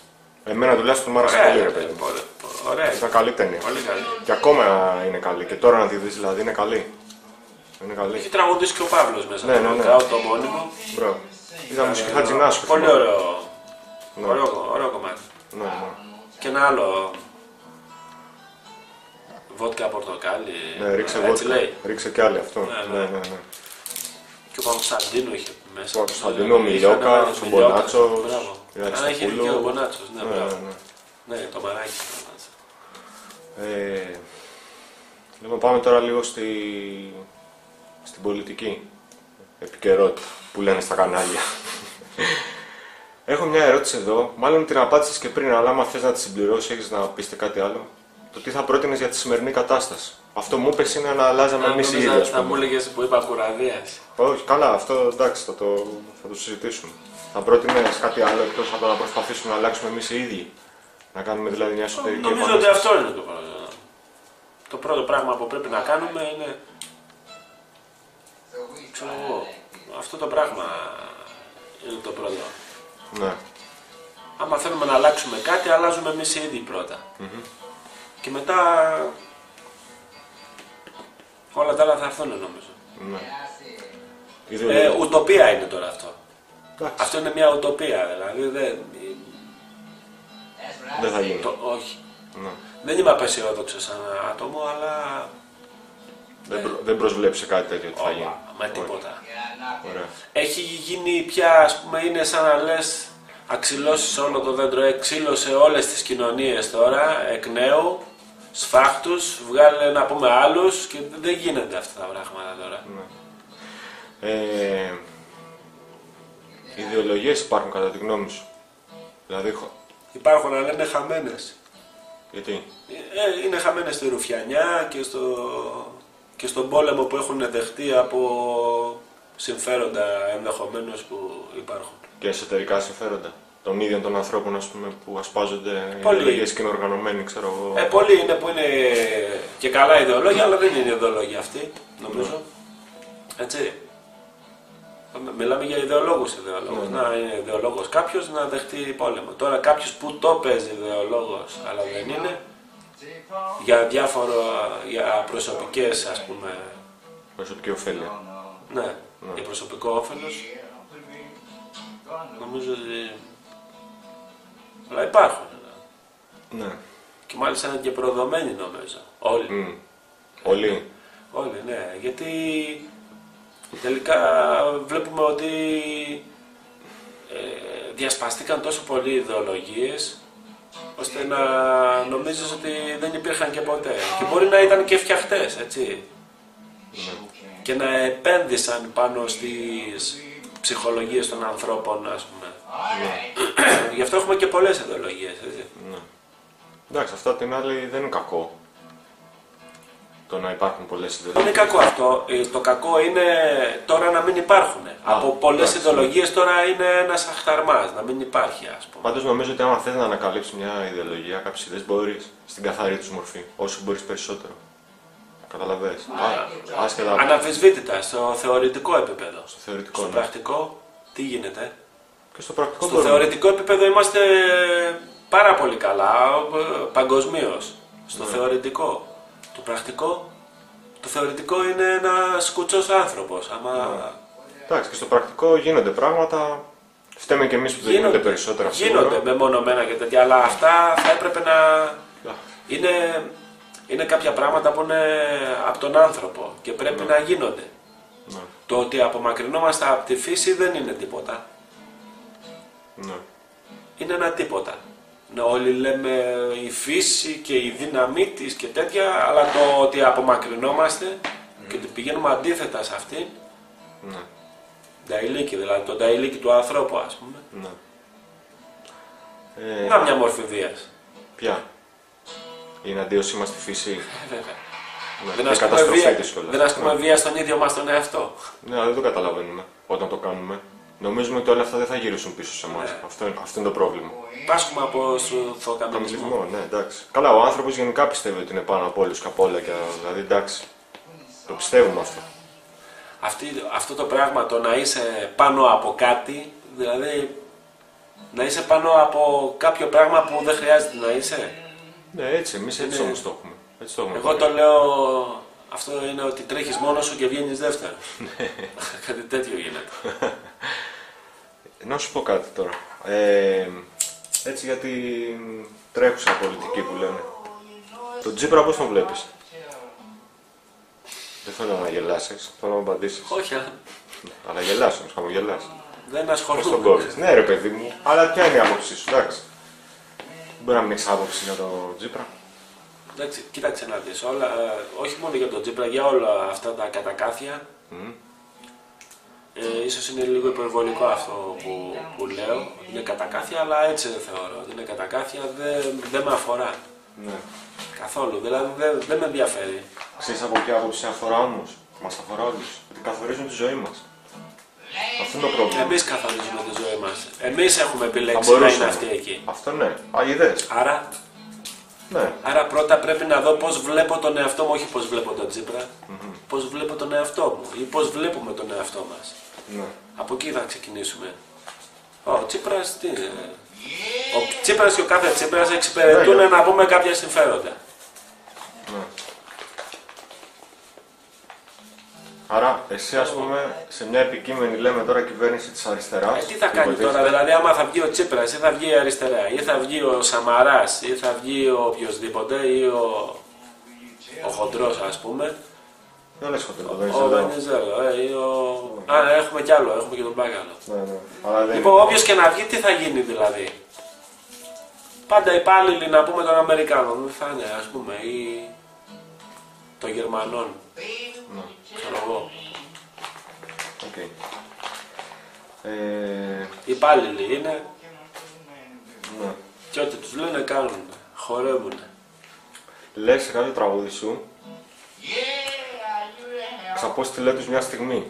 Εμένα τουλάχιστον μου άρεσε Ωραία, πολύ, ρε ρε, παιδί. μου. πολύ- Ωραία, Ήταν καλή ταινία. πολύ καλή. Και ακόμα είναι καλή. Και τώρα να τη δεις δηλαδή είναι καλή. Είναι καλή. Έχει τραγουδίσει και ο Παύλος μέσα Ναι, στο ναι, ναι. knockout το μόνιμο. Μπράβο. Ήταν μουσική Ε, Χατζηνάσκου. Πολύ θυμάμαι. ωραίο. Ναι. Ωραίο, ωραίο κομμάτι. Ναι, ναι. Και ένα άλλο. Βότκα πορτοκάλι. Ναι, ρίξε έτσι βότκα. λέει. Ρίξε κι άλλη αυτό. Ναι, Ναι, ναι. ναι, ναι. Και ο Παπασταντίνου είχε μέσα. Ο Κωνσταντίνο, ο Είχε Μιλιόκα, ανεβάσει ο Μιλιόκα. Μπονάτσος, Μπράβο. η Α, είχε Αριστοπούλου. και ο Μπονάτσος, ναι, Ναι, μπράβο. ναι, ναι. Ναι, το μαράκι. Ε, λοιπόν, πάμε τώρα λίγο στη, στην πολιτική επικαιρότητα που λένε στα κανάλια. Έχω μια ερώτηση εδώ, μάλλον την απάντησες και πριν, αλλά άμα θες να τη συμπληρώσεις, έχεις να πείτε κάτι άλλο. Το τι θα πρότεινες για τη σημερινή κατάσταση. Αυτό μου είπες είναι να αλλάζαμε Αν εμείς οι ίδιοι, νόμιζα ας θα μου πούμε. έλεγες που είπα κουραδίας. Όχι, καλά, αυτό εντάξει, θα το, θα το συζητήσουμε. Θα πρότεινες κάτι άλλο εκτός από το να προσπαθήσουμε να αλλάξουμε εμείς οι ίδιοι; Να κάνουμε δηλαδή μια εσωτερική Νομίζω ότι επανάσταση. αυτό είναι το πρώτο. Το πρώτο πράγμα που πρέπει να κάνουμε είναι. Ξέρω εγώ. Αυτό το πράγμα είναι το πρώτο. Ναι. Άμα θέλουμε να αλλάξουμε κάτι, αλλάζουμε εμείς οι ίδιοι πρώτα. Και μετά. Όλα τα άλλα θα έρθουν νομίζω. ναι. Ε, Ιδεολογία. ουτοπία είναι τώρα αυτό. Εντάξει, Αυτό είναι μια ουτοπία δηλαδή. Δεν, δεν θα γίνει. το, όχι. Ναι. Δεν είμαι απεσιόδοξος σαν άτομο, αλλά. Δεν, προ, δεν προσβλέψεις σε κάτι τέτοιο ότι θα Ω, γίνει. με τίποτα. Ωραία. Έχει γίνει πια, ας πούμε, είναι σαν να λες αξιλώσεις όλο το δέντρο, εξήλωσε όλες τις κοινωνίες τώρα, εκ νέου, σφάχτους, βγάλε να πούμε άλλους και δεν γίνεται αυτά τα πράγματα τώρα. Ε, ιδεολογίες υπάρχουν κατά τη γνώμη σου. Δηλαδή, χω- Υπάρχουν, αλλά είναι χαμένες. γιατί; Ε, είναι χαμένες στη Ρουφιανιά και, στο, και στον πόλεμο που έχουν δεχτεί από συμφέροντα ενδεχομένως που υπάρχουν. Και εσωτερικά συμφέροντα των ίδιων των ανθρώπων ας πούμε, που ασπάζονται Πολύ. ιδεολογίες και είναι οργανωμένοι, ξέρω εγώ. Ε, πολλοί είναι που είναι και καλά ιδεολόγια, αλλά δεν είναι ιδεολόγια αυτοί, νομίζω. Έτσι. Μιλάμε για ιδεολόγους ιδεολόγους. Ναι, ναι. Να είναι ιδεολόγος κάποιος να δεχτεί πόλεμο. Τώρα κάποιος που το παίζει ιδεολόγος, αλλά δεν είναι, για διάφορα, για προσωπικές ας πούμε, Προσωπική ωφέλεια. ναι, για προσωπικό όφελος. Νομίζω ότι. Αλλά υπάρχουν. Ναι. Και μάλιστα είναι και προδομένοι νομίζω. Όλοι. Μμ. Όλοι. Όλοι, ναι. Γιατί τελικά βλέπουμε ότι ε, διασπαστήκαν τόσο πολλοί ιδεολογίες ώστε να νομίζεις ότι δεν υπήρχαν και ποτέ. Και μπορεί να ήταν και φτιαχτές, έτσι. Και να επένδυσαν πάνω στις ψυχολογίες των ανθρώπων, ας πούμε. Γι' αυτό έχουμε και πολλές ιδεολογίες, έτσι. Ναι. Εντάξει, αυτό απ' την άλλη δεν είναι κακό. το να υπάρχουν πολλές Δεν ιδεολογίε. είναι κακό αυτό. Ε, Το κακό είναι τώρα να μην υπάρχουν. Από πολλές εντάξει. ιδεολογίες τώρα είναι ένας αχταρμάς, να μην υπάρχει, ας πούμε. Πάντως νομίζω ότι άμα θες να ανακαλύψεις μια ιδεολογία, κάποιες ιδέες μπορείς στην καθαρή τους μορφή, όσο μπορείς περισσότερο. Καταλαβαίνεις. Α, Άσχετα από Αναμφισβήτητα στο θεωρητικό επίπεδο. το θεωρητικό. Στο ναι. πρακτικό, τι γίνεται; Και στο πρακτικό Στο μπορούμε. θεωρητικό επίπεδο είμαστε πάρα πολύ καλά παγκοσμίως. Στο Ναι. θεωρητικό. Το πρακτικό, το θεωρητικό είναι ένα κουτσό άνθρωπος. Άμα Εντάξει, και στο πρακτικό γίνονται πράγματα. Φταίμε και εμείς που δεν γίνονται περισσότερα Γίνονται σίγουρα. μεμονωμένα και τέτοια, αλλά αυτά θα έπρεπε να. Α, Είναι, είναι κάποια πράγματα που είναι από τον άνθρωπο και πρέπει να γίνονται. Ναι, Το ότι απομακρυνόμαστε από τη φύση δεν είναι τίποτα. Ναι. Είναι ένα τίποτα. Να όλοι λέμε η φύση και η δύναμή της και τέτοια, αλλά το ότι απομακρυνόμαστε και ότι πηγαίνουμε αντίθετα σε αυτήν, ναι, νταϊλίκη, δηλαδή το νταϊλίκη του ανθρώπου, ας πούμε, ναι. Ε, να μια μορφή βίας. Ποια; Η εναντίωσή μας στη φύση. Ε, βέβαια. Ναι, Δεν και ασκούμε, καταστροφή βία, της κιόλας. δεν ασκούμε Ναι. βία στον ίδιο μας τον εαυτό. Ναι, αλλά δεν το καταλαβαίνουμε όταν το κάνουμε. Νομίζουμε ότι όλα αυτά δεν θα γυρίσουν πίσω σε εμάς. Ναι. Αυτό, είναι- αυτό είναι το πρόβλημα. Πάσχουμε από σουθοκαμιλισμό. Καμιλισμό, ναι, εντάξει. Καλά, ο άνθρωπος γενικά πιστεύει ότι είναι πάνω από όλους και από όλα. Και, δηλαδή, εντάξει. Το πιστεύουμε αυτό. Αυτή, αυτό το πράγμα το να είσαι πάνω από κάτι, δηλαδή να είσαι πάνω από κάποιο πράγμα που δεν χρειάζεται να είσαι. Ναι, έτσι, εμείς έτσι Είναι- όμως το έχουμε. Έτσι το έχουμε. Εγώ το λέω, αυτό είναι ότι τρέχεις μόνος σου και βγαίνεις δεύτερος. κάτι τέτοιο γίνεται. Να σου πω κάτι τώρα. Ε, έτσι για την τρέχουσα πολιτική που λένε. Το Τζίπρα πώς τον βλέπεις; Δεν θέλω να γελάσεις, θέλω να μου απαντήσεις. Όχι, α, Αλλά γελάς όμως, χαμογελάς. δεν Πώς τον ασχολούμαι. κόβεις; Ναι ρε παιδί μου, αλλά ποια είναι η άποψή σου, εντάξει. Δεν μπορεί να μην έχεις άποψη για το Τζίπρα. Εντάξει, κοίταξε να δεις, όλα, ε, όχι μόνο για τον Τζίπρα, για όλα αυτά τα κατακάθια, Μμ. Ε, ίσως είναι λίγο υπερβολικό αυτό που, που λέω. Είναι κατακάθια, αλλά έτσι δεν θεωρώ. ότι Είναι κατακάθια, δεν, δεν με αφορά Ναι. καθόλου. Δηλαδή δεν, δεν με ενδιαφέρει. Ξέρεις από ποια άποψη αφορά όμως; Μας αφορά όλους. Ότι καθορίζουν τη ζωή μας. Αυτό είναι το πρόβλημα. Εμείς καθορίζουμε τη ζωή μας. Εμείς έχουμε Θα επιλέξει να μπορούσαμε. είναι αυτή εκεί. Αυτό ναι. Α, είδες. Άρα, Ναι. άρα πρώτα πρέπει να δω πώς βλέπω τον εαυτό μου, όχι πώς βλέπω τον Τζίπρα. Πώς βλέπω τον εαυτό μου ή πώς βλέπουμε τον εαυτό μας. Ναι. Από εκεί θα ξεκινήσουμε. Ο Τσίπρας τι είναι; Ο Τσίπρας και ο κάθε Τσίπρας εξυπηρετούν Ναι, να πούμε κάποια συμφέροντα. Ναι. Άρα, εσύ ας πούμε, σε μια επικείμενη λέμε τώρα κυβέρνηση της αριστεράς. Ε, τι θα που κάνει υποτίθεται- τώρα, δηλαδή, άμα θα βγει ο Τσίπρας ή θα βγει η αριστερά, ή θα βγει ο Σαμαράς, ή θα βγει ο οποιοδήποτε, ή ο, ο Χοντρός, ας πούμε, Δεν λες χοντρό, δεν ο είσαι εδώ. Βενιζέλο, ε, ή ο... Α, έχουμε κι άλλο, έχουμε και τον Μπάκαλο. Ναι, ναι. Αλλά δεν Λοιπόν, όποιος και να βγει, τι θα γίνει δηλαδή; Πάντα υπάλληλοι να πούμε των Αμερικάνων, δεν θα είναι, ας πούμε, ή των Γερμανών, Ναι. ξέρω εγώ. Οκ. Ε, Υπάλληλοι είναι ναι. και ό,τι τους λένε κάνουν, χορεύουν. Λες σε κάποιο τραγούδι σου, ξαποστείλε τους μια στιγμή.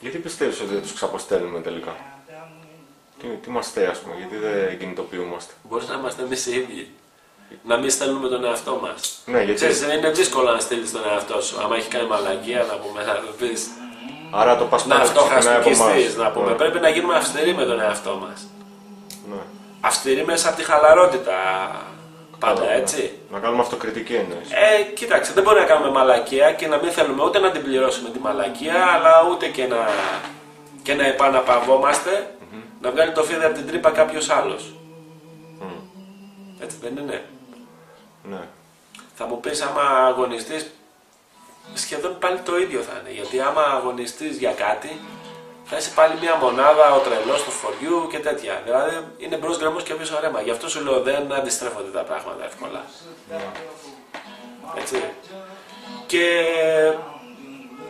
Γιατί πιστεύεις ότι δεν τους ξαποστέλνουμε τελικά; Τι, τι μας στέει ας πούμε, γιατί δεν κινητοποιούμαστε; Μπορείς να είμαστε εμείς οι ίδιοι. Να μην στέλνουμε τον εαυτό μας. Ναι, γιατί... Ξέρεις, είναι δύσκολο να στείλεις τον εαυτό σου. Άμα έχει κάνει μαλακία, να πούμε, να το πεις, Άρα το πας Να πάνω αυτοχαστικιστείς, να πούμε. Ναι. Πρέπει να γίνουμε αυστηροί με τον εαυτό μας. Ναι. Αυστηροί μέσα από τη χαλαρότητα. Πάντα Καλά, έτσι. ναι. Να κάνουμε αυτοκριτική εννοείς. Ε, κοίταξε, δεν μπορεί να κάνουμε μαλακία και να μην θέλουμε ούτε να την πληρώσουμε τη μαλακία, αλλά ούτε και να, και να επαναπαυόμαστε να βγάλει το φίδι από την τρύπα κάποιος άλλος. Μμ. Έτσι δεν είναι. Ναι. Θα μου πεις άμα αγωνιστείς, σχεδόν πάλι το ίδιο θα είναι. Γιατί άμα αγωνιστείς για κάτι, θα είσαι πάλι μια μονάδα, ο τρελός του φοριού και τέτοια. Δηλαδή είναι μπρος γκρεμός και πίσω ρέμα. Γι' αυτό σου λέω δεν αντιστρέφονται τα πράγματα εύκολα. Έτσι. Και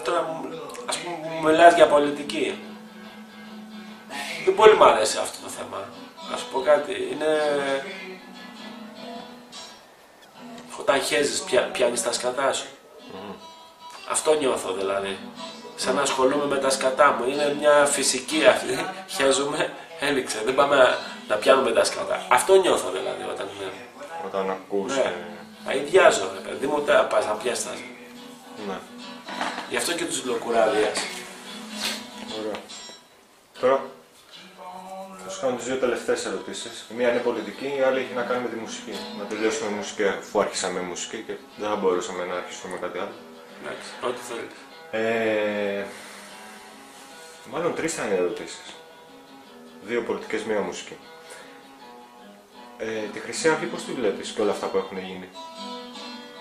τώρα μου- ας πούμε μου μιλάς για πολιτική. Δεν πολύ μου αρέσει αυτό το θέμα. Να σου πω κάτι. Είναι... όταν χέζεις πια, πιάνεις τα σκατά σου. Αυτό νιώθω δηλαδή. Σαν να ασχολούμαι με τα σκατά μου. Είναι μια φυσική αυτή. Χέζουμε, έληξε. Δεν πάμε να, να πιάνουμε τα σκατά. Αυτό νιώθω δηλαδή όταν είναι. Όταν ακούς... Ναι. ε, Αειδιάζω, ρε παιδί μου, τώρα πας να πιάσεις τα. ναι. Γι' αυτό και τους λοκουράδειες. Ωραία. Τώρα θα σου κάνω τις δύο τελευταίες ερωτήσεις. Η μία είναι πολιτική, η άλλη έχει να κάνει με τη μουσική. Να τελειώσουμε με μουσική, αφού άρχισα με μουσική και δεν θα μπορούσαμε να αρχίσουμε με κάτι άλλο. Εντάξει, ό,τι θέλεις. Ε, μάλλον τρεις θα είναι οι ερωτήσεις. Δύο πολιτικές, μία μουσική. Ε, τη Χρυσή Αυγή πώς τη βλέπεις και όλα αυτά που έχουν γίνει;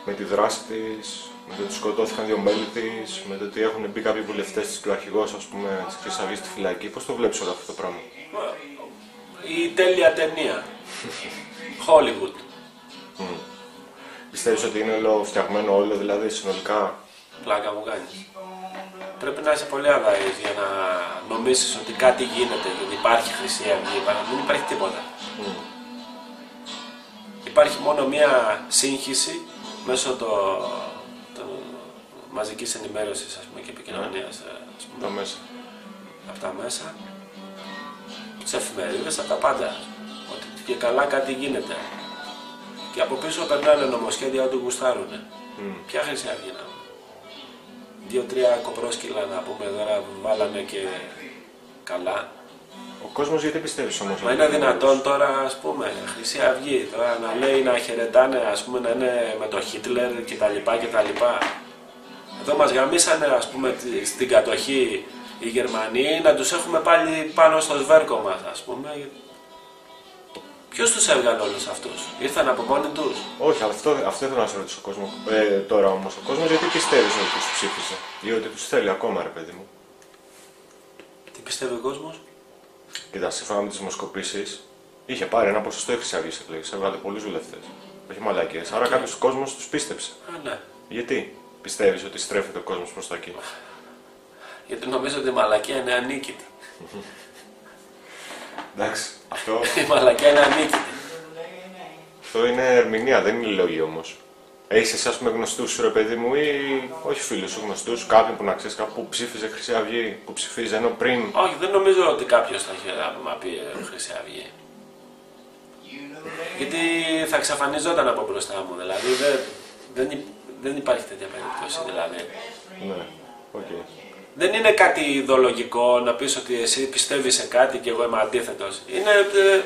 Με τη δράση της, με το ότι σκοτώθηκαν δύο μέλη της, με το ότι έχουν μπει κάποιοι βουλευτές της και ο αρχηγός ας πούμε της Χρυσής Αυγής στη φυλακή. Πώς το βλέπεις όλο αυτό το πράγμα; Η τέλεια ταινία. Hollywood. Πιστεύεις ότι είναι όλο φτιαγμένο όλο δηλαδή συνολικά; Πλάκα μου κάνεις. Πρέπει να είσαι πολύ αδαής για να νομίσεις ότι κάτι γίνεται, ότι υπάρχει Χρυσή Αυγή, παρά δεν υπάρχει τίποτα. Υπάρχει μόνο μία σύγχυση μέσω το, το μαζικής ενημέρωσης ας πούμε, και επικοινωνίας ε, ας πούμε, Τα μέσα. από τα μέσα, τις εφημερίδες, από τα πάντα. Ότι και καλά κάτι γίνεται. Και από πίσω περνάνε νομοσχέδια ότι γουστάρουν. Ποια χρυσή αυγή να Δύο-τρία κοπρόσκυλα να πούμε τώρα βάλανε και καλά. Ο κόσμος γιατί πιστεύεις όμως. Μα ότι είναι δυνατόν τώρα, ας πούμε, Χρυσή Αυγή, τώρα να λέει να χαιρετάνε, ας πούμε, να είναι με το Χίτλερ κτλ. κτλ. Εδώ μας γαμίσανε, ας πούμε, τη- στην κατοχή οι Γερμανοί, να τους έχουμε πάλι πάνω στο σβέρκο μας, ας πούμε. Ποιος τους έβγαλε όλους αυτούς, ήρθαν από μόνοι τους; Όχι, αυτό, αυτό ήθελα να σε ρωτήσω ο κόσμος. Ε, τώρα όμως, ο κόσμος γιατί πιστεύεις ότι τους ψήφισε; Ή ότι τους θέλει ακόμα, ρε παιδί μου; Τι πιστεύει ο κόσμος; Κοίτα, σύμφωνα με τις δημοσκοπήσεις, είχε πάρει ένα ποσοστό η Χρυσή Αυγής εκλογές. Έβγαλε πολλούς βουλευτές. Όχι μαλακίε. Άρα κάποιος κόσμος τους πίστεψε. Α, ναι. Γιατί πιστεύεις ότι στρέφεται ο κόσμος προς τα εκεί; Γιατί νομίζω ότι η μαλακία είναι ανίκητη; Εντάξει, αυτό, Η μαλακία είναι ανίκητη. αυτό είναι ερμηνεία, δεν είναι λόγοι όμως. Έχεις εσύ, α πούμε, γνωστούς σου, ρε παιδί μου, ή όχι φίλους σου γνωστούς, κάποιον που να ξέρεις κάπου που ψήφιζε Χρυσή Αυγή, που ψηφίζει ενώ πριν; Όχι, δεν νομίζω ότι κάποιος θα είχε να πει ε, Χρυσή Αυγή. Γιατί θα εξαφανιζόταν από μπροστά μου, δηλαδή δεν, δεν, υ- δεν υπάρχει τέτοια περίπτωση. Δηλαδή. Ναι, οκ. Δεν είναι κάτι ιδεολογικό να πεις ότι εσύ πιστεύεις σε κάτι και εγώ είμαι αντίθετος. Είναι, ε,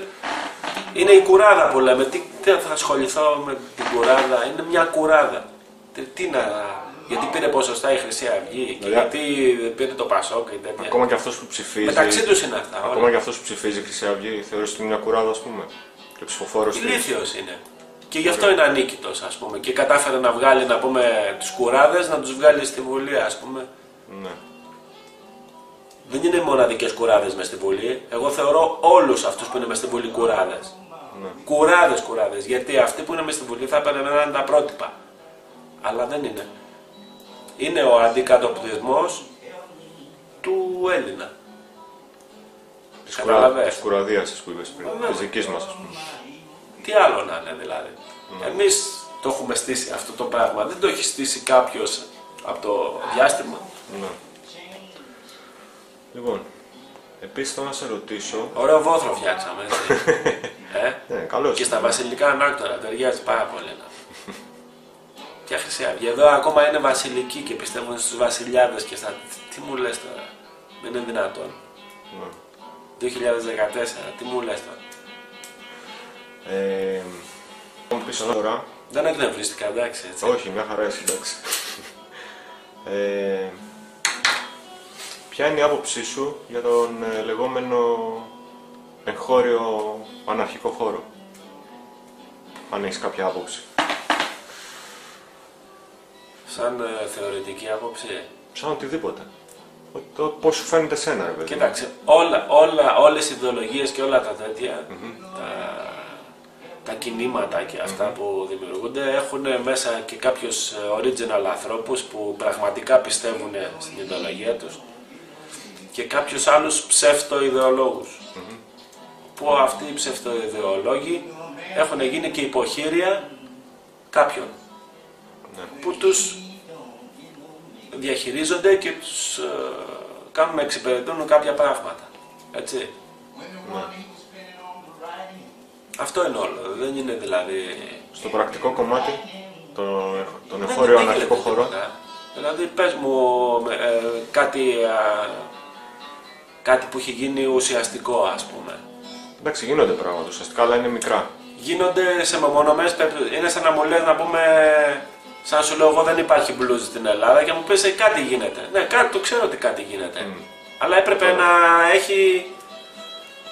είναι η κουράδα που λέμε. Τι, τι θα ασχοληθώ με την κουράδα; Είναι μια κουράδα. Τι, τι να... Γιατί πήρε ποσοστά η Χρυσή Αυγή και Δηλαδή, γιατί πήρε το Πασόκ και τέτοια. Ακόμα και αυτός που ψηφίζει. Μεταξύ τους είναι αυτά. όλα. Ακόμα και αυτός που ψηφίζει η Χρυσή Αυγή, θεωρείς ότι είναι μια κουράδα, ας πούμε. Και ψηφοφόρος της. Ηλίθιος είναι. Και γι' αυτό είναι ανίκητος ας πούμε. Και κατάφερε να βγάλει να πούμε τους κουράδες, να τους βγάλει στη Βουλή ας πούμε. Ναι. Δεν είναι οι μοναδικές κουράδες μες στη Βουλή. Εγώ θεωρώ όλους αυτούς που είναι μες στη Βουλή κουράδες. Ναι. Κουράδες, κουράδες. Γιατί αυτοί που είναι μες στη Βουλή θα έπαιρναν να είναι τα πρότυπα. Αλλά δεν είναι. Είναι ο αντικατοπτρισμός του Έλληνα. Της Καταλαβες; κουραδίας που είπες πριν. Ναι. Της δικής μας, ας πούμε. Τι άλλο να είναι δηλαδή. Εμείς το έχουμε στήσει αυτό το πράγμα. Δεν το έχει στήσει κάποιος από το διάστημα. Ναι. Λοιπόν, επίσης θέλω να σε ρωτήσω. Ωραίο βόθρο φτιάξαμε, έτσι. ε; Ναι, καλώ. Και στα βασιλικά ανάκτορα ταιριάζει πάρα πολύ. να. Ποια χρυσή αυγή. Εδώ ακόμα είναι βασιλικοί και πιστεύουν στους βασιλιάδες και στα... Τι μου λες τώρα; Δεν είναι δυνατόν. Ναι. 2014, τι μου λες τώρα; Ε, θα μου πεις τώρα. Δεν εκνευρίστηκα, εντάξει, έτσι. Όχι, μια χαρά εσύ, εντάξει. Ε, ποια είναι η άποψή σου για τον ε, λεγόμενο εγχώριο αναρχικό χώρο; Αν έχεις κάποια άποψη. Σαν ε, θεωρητική άποψη; Σαν οτιδήποτε. Ο- Το πώς σου φαίνεται εσένα, ρε παιδί. μου. Κοίταξε, όλα, όλα, όλες οι ιδεολογίες και όλα τα τέτοια, τα, τα κινήματα και αυτά που δημιουργούνται έχουν μέσα και κάποιους ε, original ανθρώπους που πραγματικά πιστεύουν στην ιδεολογία τους και κάποιους άλλους ψεύτο-ιδεολόγους. Που αυτοί οι ψεύτο-ιδεολόγοι έχουν γίνει και υποχείρια κάποιων. Ναι. που τους διαχειρίζονται και τους ε, κάνουν να εξυπηρετούν κάποια πράγματα. Έτσι. ναι. Αυτό είναι όλο. Δεν είναι δηλαδή... Στο πρακτικό κομμάτι, το, τον δεν- εγχώριο δεν αναρχικό γίνεται χώρο, τίποτα. Δηλαδή πες μου ε, κάτι, α, κάτι που έχει γίνει ουσιαστικό ας πούμε. εντάξει γίνονται πράγματα ουσιαστικά, αλλά είναι μικρά. Γίνονται σε μεμονωμένες περιπτώσεις. Είναι σαν να μου λες να πούμε, σαν να σου λέω εγώ δεν υπάρχει blues στην Ελλάδα και μου πεις «Ε, κάτι γίνεται. Ναι, κάτι, το ξέρω ότι κάτι γίνεται. Μμ. Αλλά έπρεπε να έχει,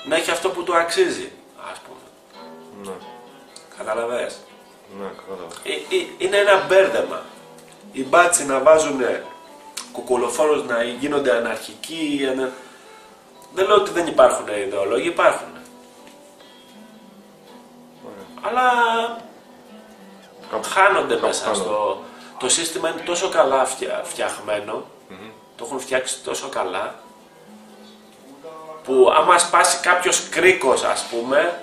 να έχει αυτό που του αξίζει, ας πούμε. Ναι, Καταλαβες. ναι, κατάλαβα. Ε, ε, είναι ένα μπέρδεμα. Οι μπάτσοι να βάζουν κουκολοφόρους να γίνονται αναρχικοί. ανα- Δεν λέω ότι δεν υπάρχουν ιδεολόγοι, υπάρχουν. Ωραία. Αλλά Κάπου- χάνονται κάπου μέσα χάνονται. στο... Το σύστημα είναι τόσο καλά φτια- φτιαγμένο, Μμμ. το έχουν φτιάξει τόσο καλά, που άμα σπάσει κάποιος κρίκος ας πούμε,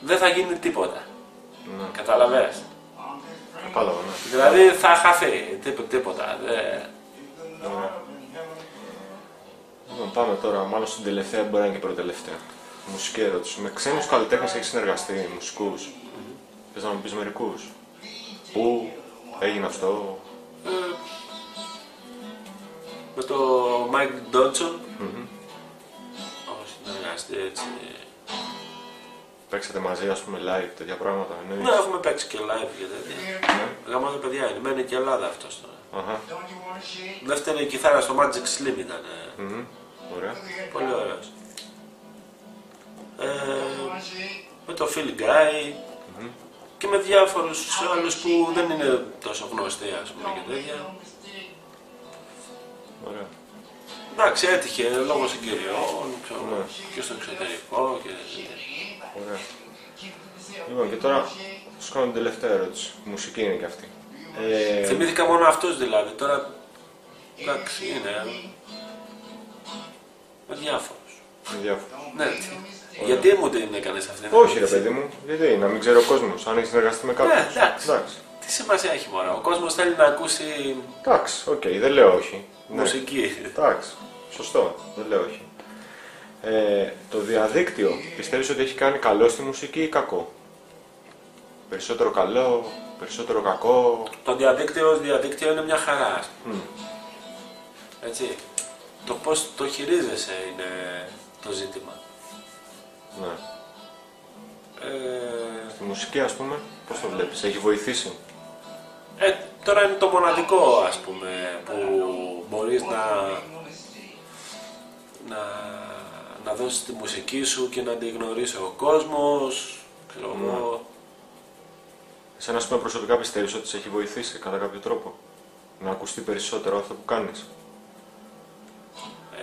δεν θα γίνει τίποτα. Ναι, Καταλαβες. κατάλαβα, ναι. Δηλαδή θα χαθεί, τίποτα. τίποτα. δεν- Ωραία. Λοιπόν, πάμε τώρα, μάλλον στην τελευταία, μπορεί να είναι και προτελευταία. Μουσική ερώτηση. Με ξένους καλλιτέχνες έχεις συνεργαστεί, μουσικούς; Θες να μου πεις μερικούς; Πού έγινε αυτό; Ε, με το Mike Dodson, Μμμ. έχω συνεργαστεί έτσι. Παίξατε μαζί, ας πούμε, live, τέτοια πράγματα. εννοείς; Ναι, έχουμε παίξει και live και τέτοια. Ναι. Γαμάτα παιδιά είναι, μένει και Ελλάδα αυτός τώρα. Αχα. Δεύτερη κιθάρα στο Magic Slim ήταν. ε, Μμμ. Ωραία. Πολύ ωραίος. Ε, με το Phil Guy Μμμ. και με διάφορους άλλους που δεν είναι τόσο γνωστοί ας πούμε και τέτοια. Ωραία. Εντάξει, έτυχε λόγω συγκυριών, ξέρω, Ναι. και στο εξωτερικό και τέτοια. Ωραία. Λοιπόν, και τώρα σου κάνω την τελευταία ερώτηση. Μουσική είναι και αυτή. Ε, Θυμήθηκα μόνο αυτούς δηλαδή, τώρα εντάξει είναι με διάφορους. με διάφορα. Ναι, γιατί μου την έκανες αυτή την Όχι, ρε ερώτηση; παιδί μου, γιατί να μην ξέρει ο κόσμος αν έχει συνεργαστεί με κάποιον. Ναι, εντάξει. εντάξει. Τι σημασία έχει μωρέ, ο κόσμος θέλει να ακούσει Εντάξει, οκ, δεν λέω όχι. Ναι. μουσική. Εντάξει, σωστό, δεν λέω όχι. Ε, το διαδίκτυο πιστεύεις ότι έχει κάνει καλό στη μουσική ή κακό; Περισσότερο καλό, περισσότερο κακό; Το διαδίκτυο ως διαδίκτυο είναι μια χαρά. ας πούμε. Μμ, Έτσι. Το πώς το χειρίζεσαι είναι το ζήτημα. ναι. Ε, Στη μουσική ας πούμε, πώς το βλέπεις, έχει βοηθήσει; ε, τώρα είναι το μοναδικό ας πούμε που μπορείς να, να, να δώσεις τη μουσική σου και να την γνωρίσει ο κόσμος. Ξέρω εγώ. Εσένα ας πούμε προσωπικά πιστεύεις ότι σε έχει βοηθήσει κατά κάποιο τρόπο; Να ακουστεί περισσότερο αυτό που κάνεις;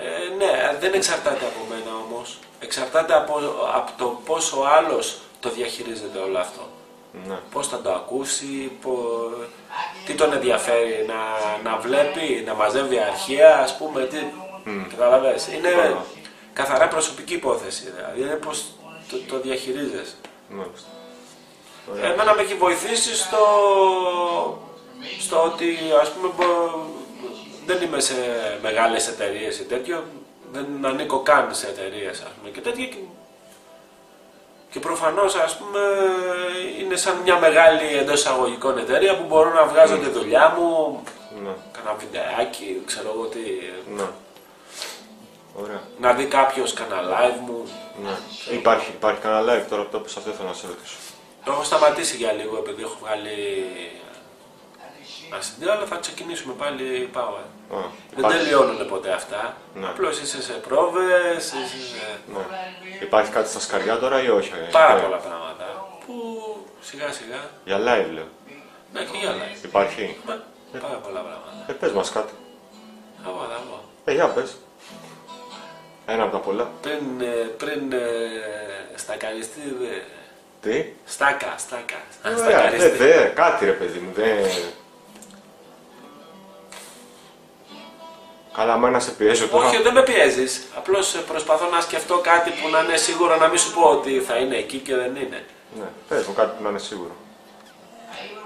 Ε, ναι, δεν εξαρτάται από μένα όμως. Εξαρτάται από, από το πόσο ο άλλος το διαχειρίζεται όλο αυτό. Ναι. Πώς θα το ακούσει, πο- τι τον ενδιαφέρει να, να βλέπει, να μαζεύει αρχεία, ας πούμε, τι... Μμ. Καταλαβες, είναι Κατάλαβα. καθαρά προσωπική υπόθεση, δηλαδή, είναι πώς το, το διαχειρίζεσαι. Μάλιστα. Ωραία. Εμένα με έχει βοηθήσει στο, στο ότι, ας πούμε, μπο- δεν είμαι σε μεγάλες εταιρείες ή τέτοιο, δεν ανήκω καν σε εταιρείες, ας πούμε, και τέτοια, και, και προφανώς, ας πούμε, είναι σαν μια μεγάλη εντός εισαγωγικών εταιρεία που μπορώ να βγάζω τη δουλειά μου, Ναι. κάνα βιντεάκι, ξέρω εγώ τι, Ναι. Ωραία. να δει κάποιος κανένα live μου. Ναι. Υπάρχει, υπάρχει κανένα live τώρα που το είπες, αυτό ήθελα να σε ρωτήσω. Το έχω σταματήσει για λίγο επειδή έχω βγάλει CD, αλλά θα ξεκινήσουμε πάλι πάω. ε. Α, Δεν υπάρχει, τελειώνουν ποτέ αυτά. Ναι. Απλώς είσαι σε πρόβες, είσαι σε ναι. υπάρχει κάτι στα σκαριά τώρα ή όχι; ε; πάρα Ε, πολλά πράγματα που σιγά σιγά, Για live λέω. ναι και για live. Υπάρχει. Ναι, Πάρα πολλά πράγματα. Ε, πες μας κάτι. Θα πω, θα πω. Ε, για πες. Ένα από τα πολλά. Πριν, ε, πριν ε, στακαριστεί, δε... Τι; στάκα, στάκα. Αν Ωραία, δε, στακαριστεί. δε, κάτι ρε παιδί μου, δε... Καλά, μα να σε πιέζω τώρα. Όχι, δεν με πιέζεις. Απλώς προσπαθώ να σκεφτώ κάτι που να είναι σίγουρο να μην σου πω ότι θα είναι εκεί και δεν είναι. Ναι, πες μου κάτι που να είναι σίγουρο.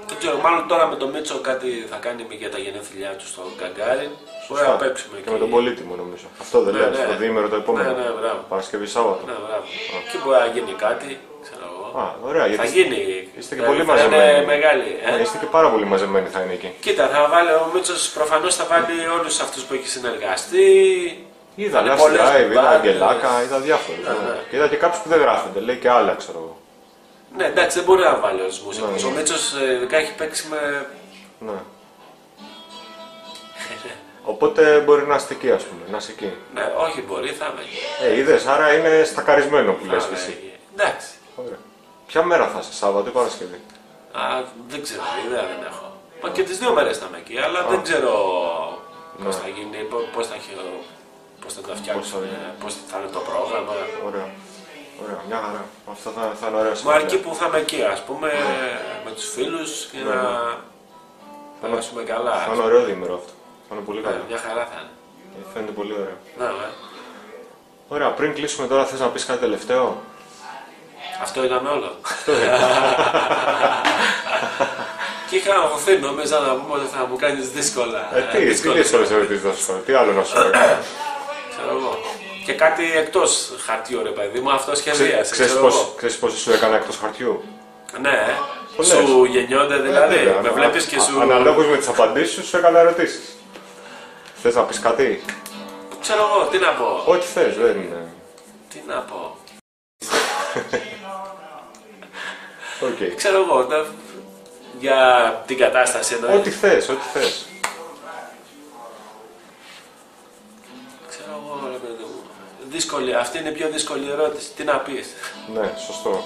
Δεν ξέρω, μάλλον τώρα με το Μίτσο κάτι θα κάνει για τα γενέθλιά του στο Γκαγκάρι. Μπορεί να παίξουμε Και με τον πολύτιμο νομίζω. Αυτό δεν Ναι, λέει, ναι. το διήμερο το επόμενο. Ναι, ναι, μπράβο. Παρασκευή Σάββατο. Ναι, μπράβο. Και μπορεί να γίνει κάτι, ξέρω εγώ. Α, ωραία, θα γιατί γίνει. είστε και Θα- πολύ θα Είναι μαζεμένοι. μεγάλη. ε. Ναι, είστε και πάρα πολύ μαζεμένοι θα είναι εκεί. Κοίτα, θα βάλει ο Μίτσος προφανώς θα βάλει όλους αυτούς που έχει συνεργαστεί. Είδα Είναι Last πολλές Live, είδα μπάντες. Αγγελάκα, είδα διάφορα. ναι. Και είδα και κάποιους που δεν γράφονται, λέει και άλλα ξέρω εγώ. Ναι, εντάξει, δεν μπορεί να βάλει όλους τους μουσικούς. Ναι. Ο Μίτσος ειδικά έχει παίξει με. Ναι. Οπότε μπορεί να είστε εκεί, ας πούμε, να είσαι εκεί. Ναι, όχι, μπορεί, θα είμαι. εκεί. Ε, είδες, άρα είναι στακαρισμένο που λες Θα είμαι εσύ. εκεί. Εντάξει. Ωραία. Ποια μέρα θα είσαι, Σάββατο ή Παρασκευή; Α, δεν ξέρω, ιδέα δεν έχω. Μα και τις δύο μέρες θα είμαι εκεί, αλλά δεν ξέρω πώς Ναι. θα γίνει, πώς θα, έχει- πώς θα τα φτιάξουμε, γίνει. πώς θα είναι το πρόγραμμα. Ωραία. Ωραία, μια χαρά. Αυτό θα, θα είναι ωραίο. Μα αρκεί που θα είμαι εκεί, ας πούμε, με τους φίλους και Ναι, να ναι. περάσουμε καλά. Θα είναι ωραίο διήμερο αυτό. Θα είναι πολύ Ναι, καλό. μια χαρά θα είναι. Ε, Φαίνεται πολύ ωραίο. Ναι, ναι. Ωραία, πριν κλείσουμε τώρα, θες να πεις κάτι τελευταίο; Αυτό ήταν όλο. και είχα αγωθεί, νόμιζα να πούμε ότι θα μου κάνεις δύσκολα. Ε, τι, τι δύσκολες δύσκολες ερωτήσεις θα σου κάνω, τι άλλο να σου κάνω. Ξέρω εγώ. Και κάτι εκτός χαρτιού, ρε παιδί μου, αυτό σχεδίασες. Ξέρεις ξέρω πώς, εγώ. ξέρεις πόσες σου έκανα εκτός χαρτιού; Ναι, ε. Πολλές. σου γεννιόνται δηλαδή. Ε, βέβαια, με ανα- βλέπεις και α- σου. Αναλόγως με τις απαντήσεις σου, σου έκανα ερωτήσεις. Θες να πεις κάτι; Ξέρω εγώ, τι να πω. Ό,τι θες, δεν είναι. Τι να πω. Οκ. Ξέρω εγώ. τα- Για την κατάσταση εννοείς. Ό,τι θες, ό,τι θες. Ξέρω εγώ, ρε παιδί μου. Δύσκολη, αυτή είναι η πιο δύσκολη ερώτηση. Τι να πεις. Ναι, σωστό.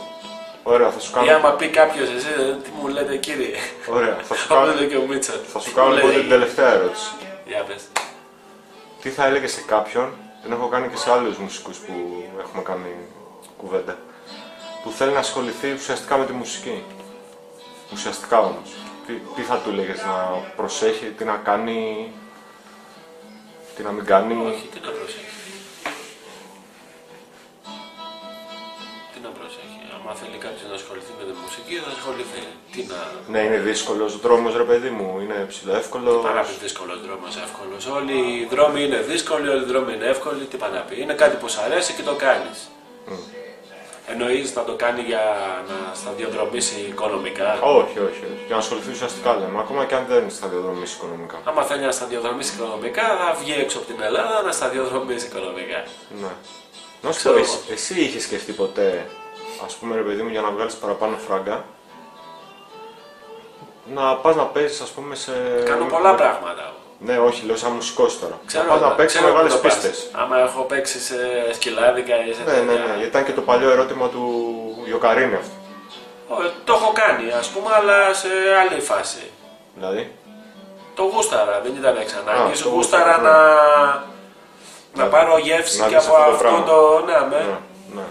Ωραία, θα σου Ή κάνω. άμα πει κάποιος, εσύ ε, τι μου λέτε κύριε. Ωραία, θα σου Αυτό κάνω, είναι και ο Μίτσο. θα σου κάνω λοιπόν την τελευταία ερώτηση. Για πες. Τι θα έλεγε σε κάποιον, την έχω κάνει και σε άλλους μουσικούς που έχουμε κάνει κουβέντα, που θέλει να ασχοληθεί ουσιαστικά με τη μουσική. Ουσιαστικά όμως. Τι, τι θα του έλεγε να προσέχει, τι να κάνει, τι να μην κάνει; Όχι, τι να προσέχει. Τι να προσέχει. Άμα θέλει κάποιος να ασχοληθεί με τη μουσική, θα ασχοληθεί. Τι να. Ναι, είναι δύσκολος δρόμος, ρε παιδί μου, είναι ψηλό εύκολο. Πάρα πολύ δύσκολος δρόμος, εύκολος. Όλοι οι δρόμοι είναι δύσκολοι, όλοι οι δρόμοι είναι εύκολοι. Τι πάει να πει. Είναι κάτι που σου αρέσει και το κάνεις. Εννοείς να το κάνει για να σταδιοδρομήσει οικονομικά; Όχι, όχι, όχι. Για να ασχοληθεί ουσιαστικά λέμε, ακόμα και αν δεν σταδιοδρομήσει οικονομικά. Άμα θέλει να σταδιοδρομήσει οικονομικά, θα βγει έξω από την Ελλάδα να σταδιοδρομήσει οικονομικά. Ναι. Να σου Ξέρω πω, εγώ. εσύ, εσύ είχες σκεφτεί ποτέ, ας πούμε, ρε παιδί μου, για να βγάλεις παραπάνω φράγκα, να πας να παίζεις, ας πούμε, σε. Κάνω πολλά πράγματα. Ναι, όχι, λέω σαν μουσικός τώρα. Ξέρω, να πα να ναι, παίξει ξέρω μεγάλες που το πας. πίστες. Άμα έχω παίξει σε σκυλάδικα ή σε Ναι, ναι, τέτοια. ναι, γιατί ήταν και το παλιό ερώτημα του Ιωκαρίνη αυτό. Ε, Το έχω κάνει, ας πούμε, αλλά σε άλλη φάση. Δηλαδή; Το γούσταρα, δεν ήταν εξ Α, ανάγκης. το Γούσταρα γούσταρα, να... να Να- πάρω γεύση να και δεις από αυτό το αυτό πράγμα. το... Ναι, με, Ναι, ναι.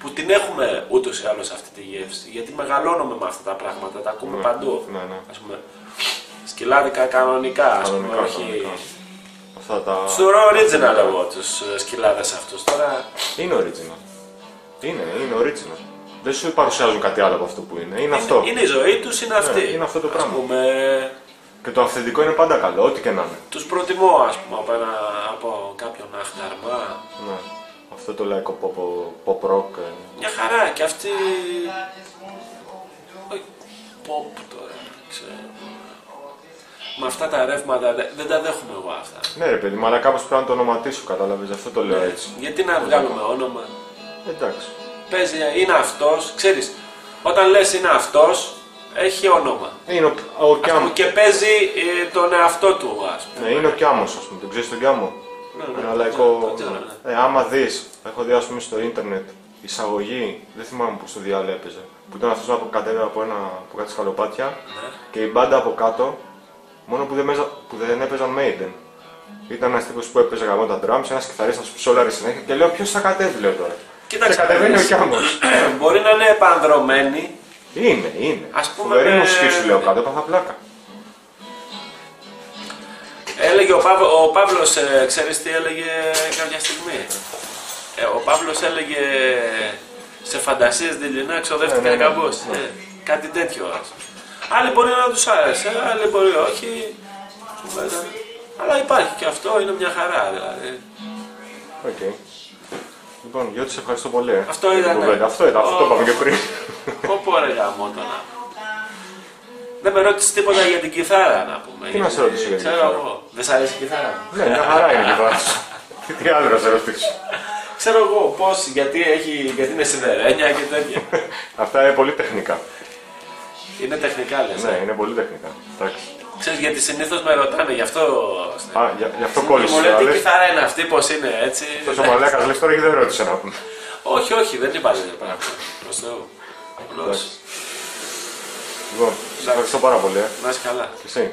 που την έχουμε ούτως ή άλλως αυτή τη γεύση. Γιατί μεγαλώνουμε με αυτά τα πράγματα, τα ακούμε Ναι, παντού. ναι, ναι. Ας πούμε, σκυλάδικα κανονικά, ας πούμε, Κανονικά, όχι... κανονικά. Αυτά τα. Στο original εγώ τους ε, σκυλάδες αυτούς. Τώρα Είναι original. Είναι, είναι original. Δεν σου παρουσιάζουν κάτι άλλο από αυτό που είναι. Είναι αυτό. είναι η ζωή τους, είναι αυτή. είναι αυτό το Ας πράγμα. πούμε, Και το αυθεντικό είναι πάντα καλό, ό,τι και να είναι. τους προτιμώ, ας πούμε, από, ένα, από κάποιον αχταρμά. Ναι. Αυτό το λαϊκό pop, pop rock. ε, Μια χαρά και αυτή. Όχι, pop τώρα, δεν ξέρω. Με αυτά τα ρεύματα δε- δεν τα δέχομαι εγώ αυτά. Ναι, ρε παιδί μου, αλλά κάπως πρέπει να το ονοματίσω, κατάλαβες. Αυτό το λέω έτσι. Γιατί να βγάλουμε όνομα; Εντάξει. Παίζει, είναι αυτός, ξέρεις. Όταν λες είναι αυτός, έχει όνομα. Είναι ο, ο Ας Κιάμος. πούμε, και παίζει ε, τον εαυτό του, ας πούμε. Ναι, είναι ο Κιάμος, ας πούμε. Τον ξέρεις τον Κιάμο; Ναι, ναι, Ένα το λαϊκό. ξέρω, το ξέρω, ναι. Ε, άμα δεις, έχω δει, ας πούμε, στο ίντερνετ εισαγωγή, δεν θυμάμαι πώς το διάλογο έπαιζε. Που ήταν αυτός που κατέβαινε από, ένα, από κάτι σκαλοπάτια Ναι. και η μπάντα από κάτω, μόνο που δεν, μέζα, που δεν έπαιζαν Maiden. Ήταν ένας τύπος που έπαιζε γαμό τα drums, ένας κιθαρίστας που σόλαρε συνέχεια και λέω ποιος θα κατέβει, λέω τώρα. Κοίταξε, και κατεβαίνει ο δεις. Κιάμο. Μπορεί να είναι επανδρομένοι. είναι, είναι. Ας πούμε, Φοβερή με- μουσική σου λέω κάτω, έπαθα πλάκα. Έλεγε ο, Παύ, ο Παύλος, ε, ξέρεις τι έλεγε κάποια στιγμή; Ε, ο Παύλος έλεγε σε φαντασίες δειλινά ξοδεύτηκα Ναι, ναι, ναι. καμπός. Ναι. Ε, κάτι τέτοιο. ας. Άλλοι μπορεί να τους άρεσε, άλλοι μπορεί όχι. Βέβαια. Αλλά υπάρχει και αυτό, είναι μια χαρά δηλαδή. Οκ. Λοιπόν, Γιώτη, σε ευχαριστώ πολύ. ε, Αυτό για την ήταν, ε. κουβέντα. Αυτό ήταν, αυτό το Ω. είπαμε και πριν. Πω πω ρε γαμώτο να. Δεν με ρώτησες τίποτα για την κιθάρα να πούμε. Τι να σε ρωτήσω για την Ξέρω κιθάρα; εγώ. Δεν σ' αρέσει η κιθάρα; ναι, μια χαρά είναι και βάση. Τι- Τι άλλο να σε ρωτήσω; Ξέρω εγώ πώς, γιατί, έχει, γιατί είναι σιδερένια και τέτοια. Αυτά είναι πολύ τεχνικά. Είναι τεχνικά λες. Ναι, ε. είναι πολύ τεχνικά. Εντάξει. Ξέρεις γιατί συνήθως με ρωτάνε, γι' αυτό... Α, για- γι' αυτό Μου κόλλησες. λένε τι λες. κιθάρα είναι αυτή, πώς είναι έτσι. Τόσο μαλάκας λες τώρα και δεν ρώτησε να πούμε. όχι, όχι, δεν υπάρχει τέτοιο πράγμα. Προς Θεού. Απλώς, Λοιπόν, σε ευχαριστώ πάρα πολύ. ε. να είσαι καλά. Και εσύ.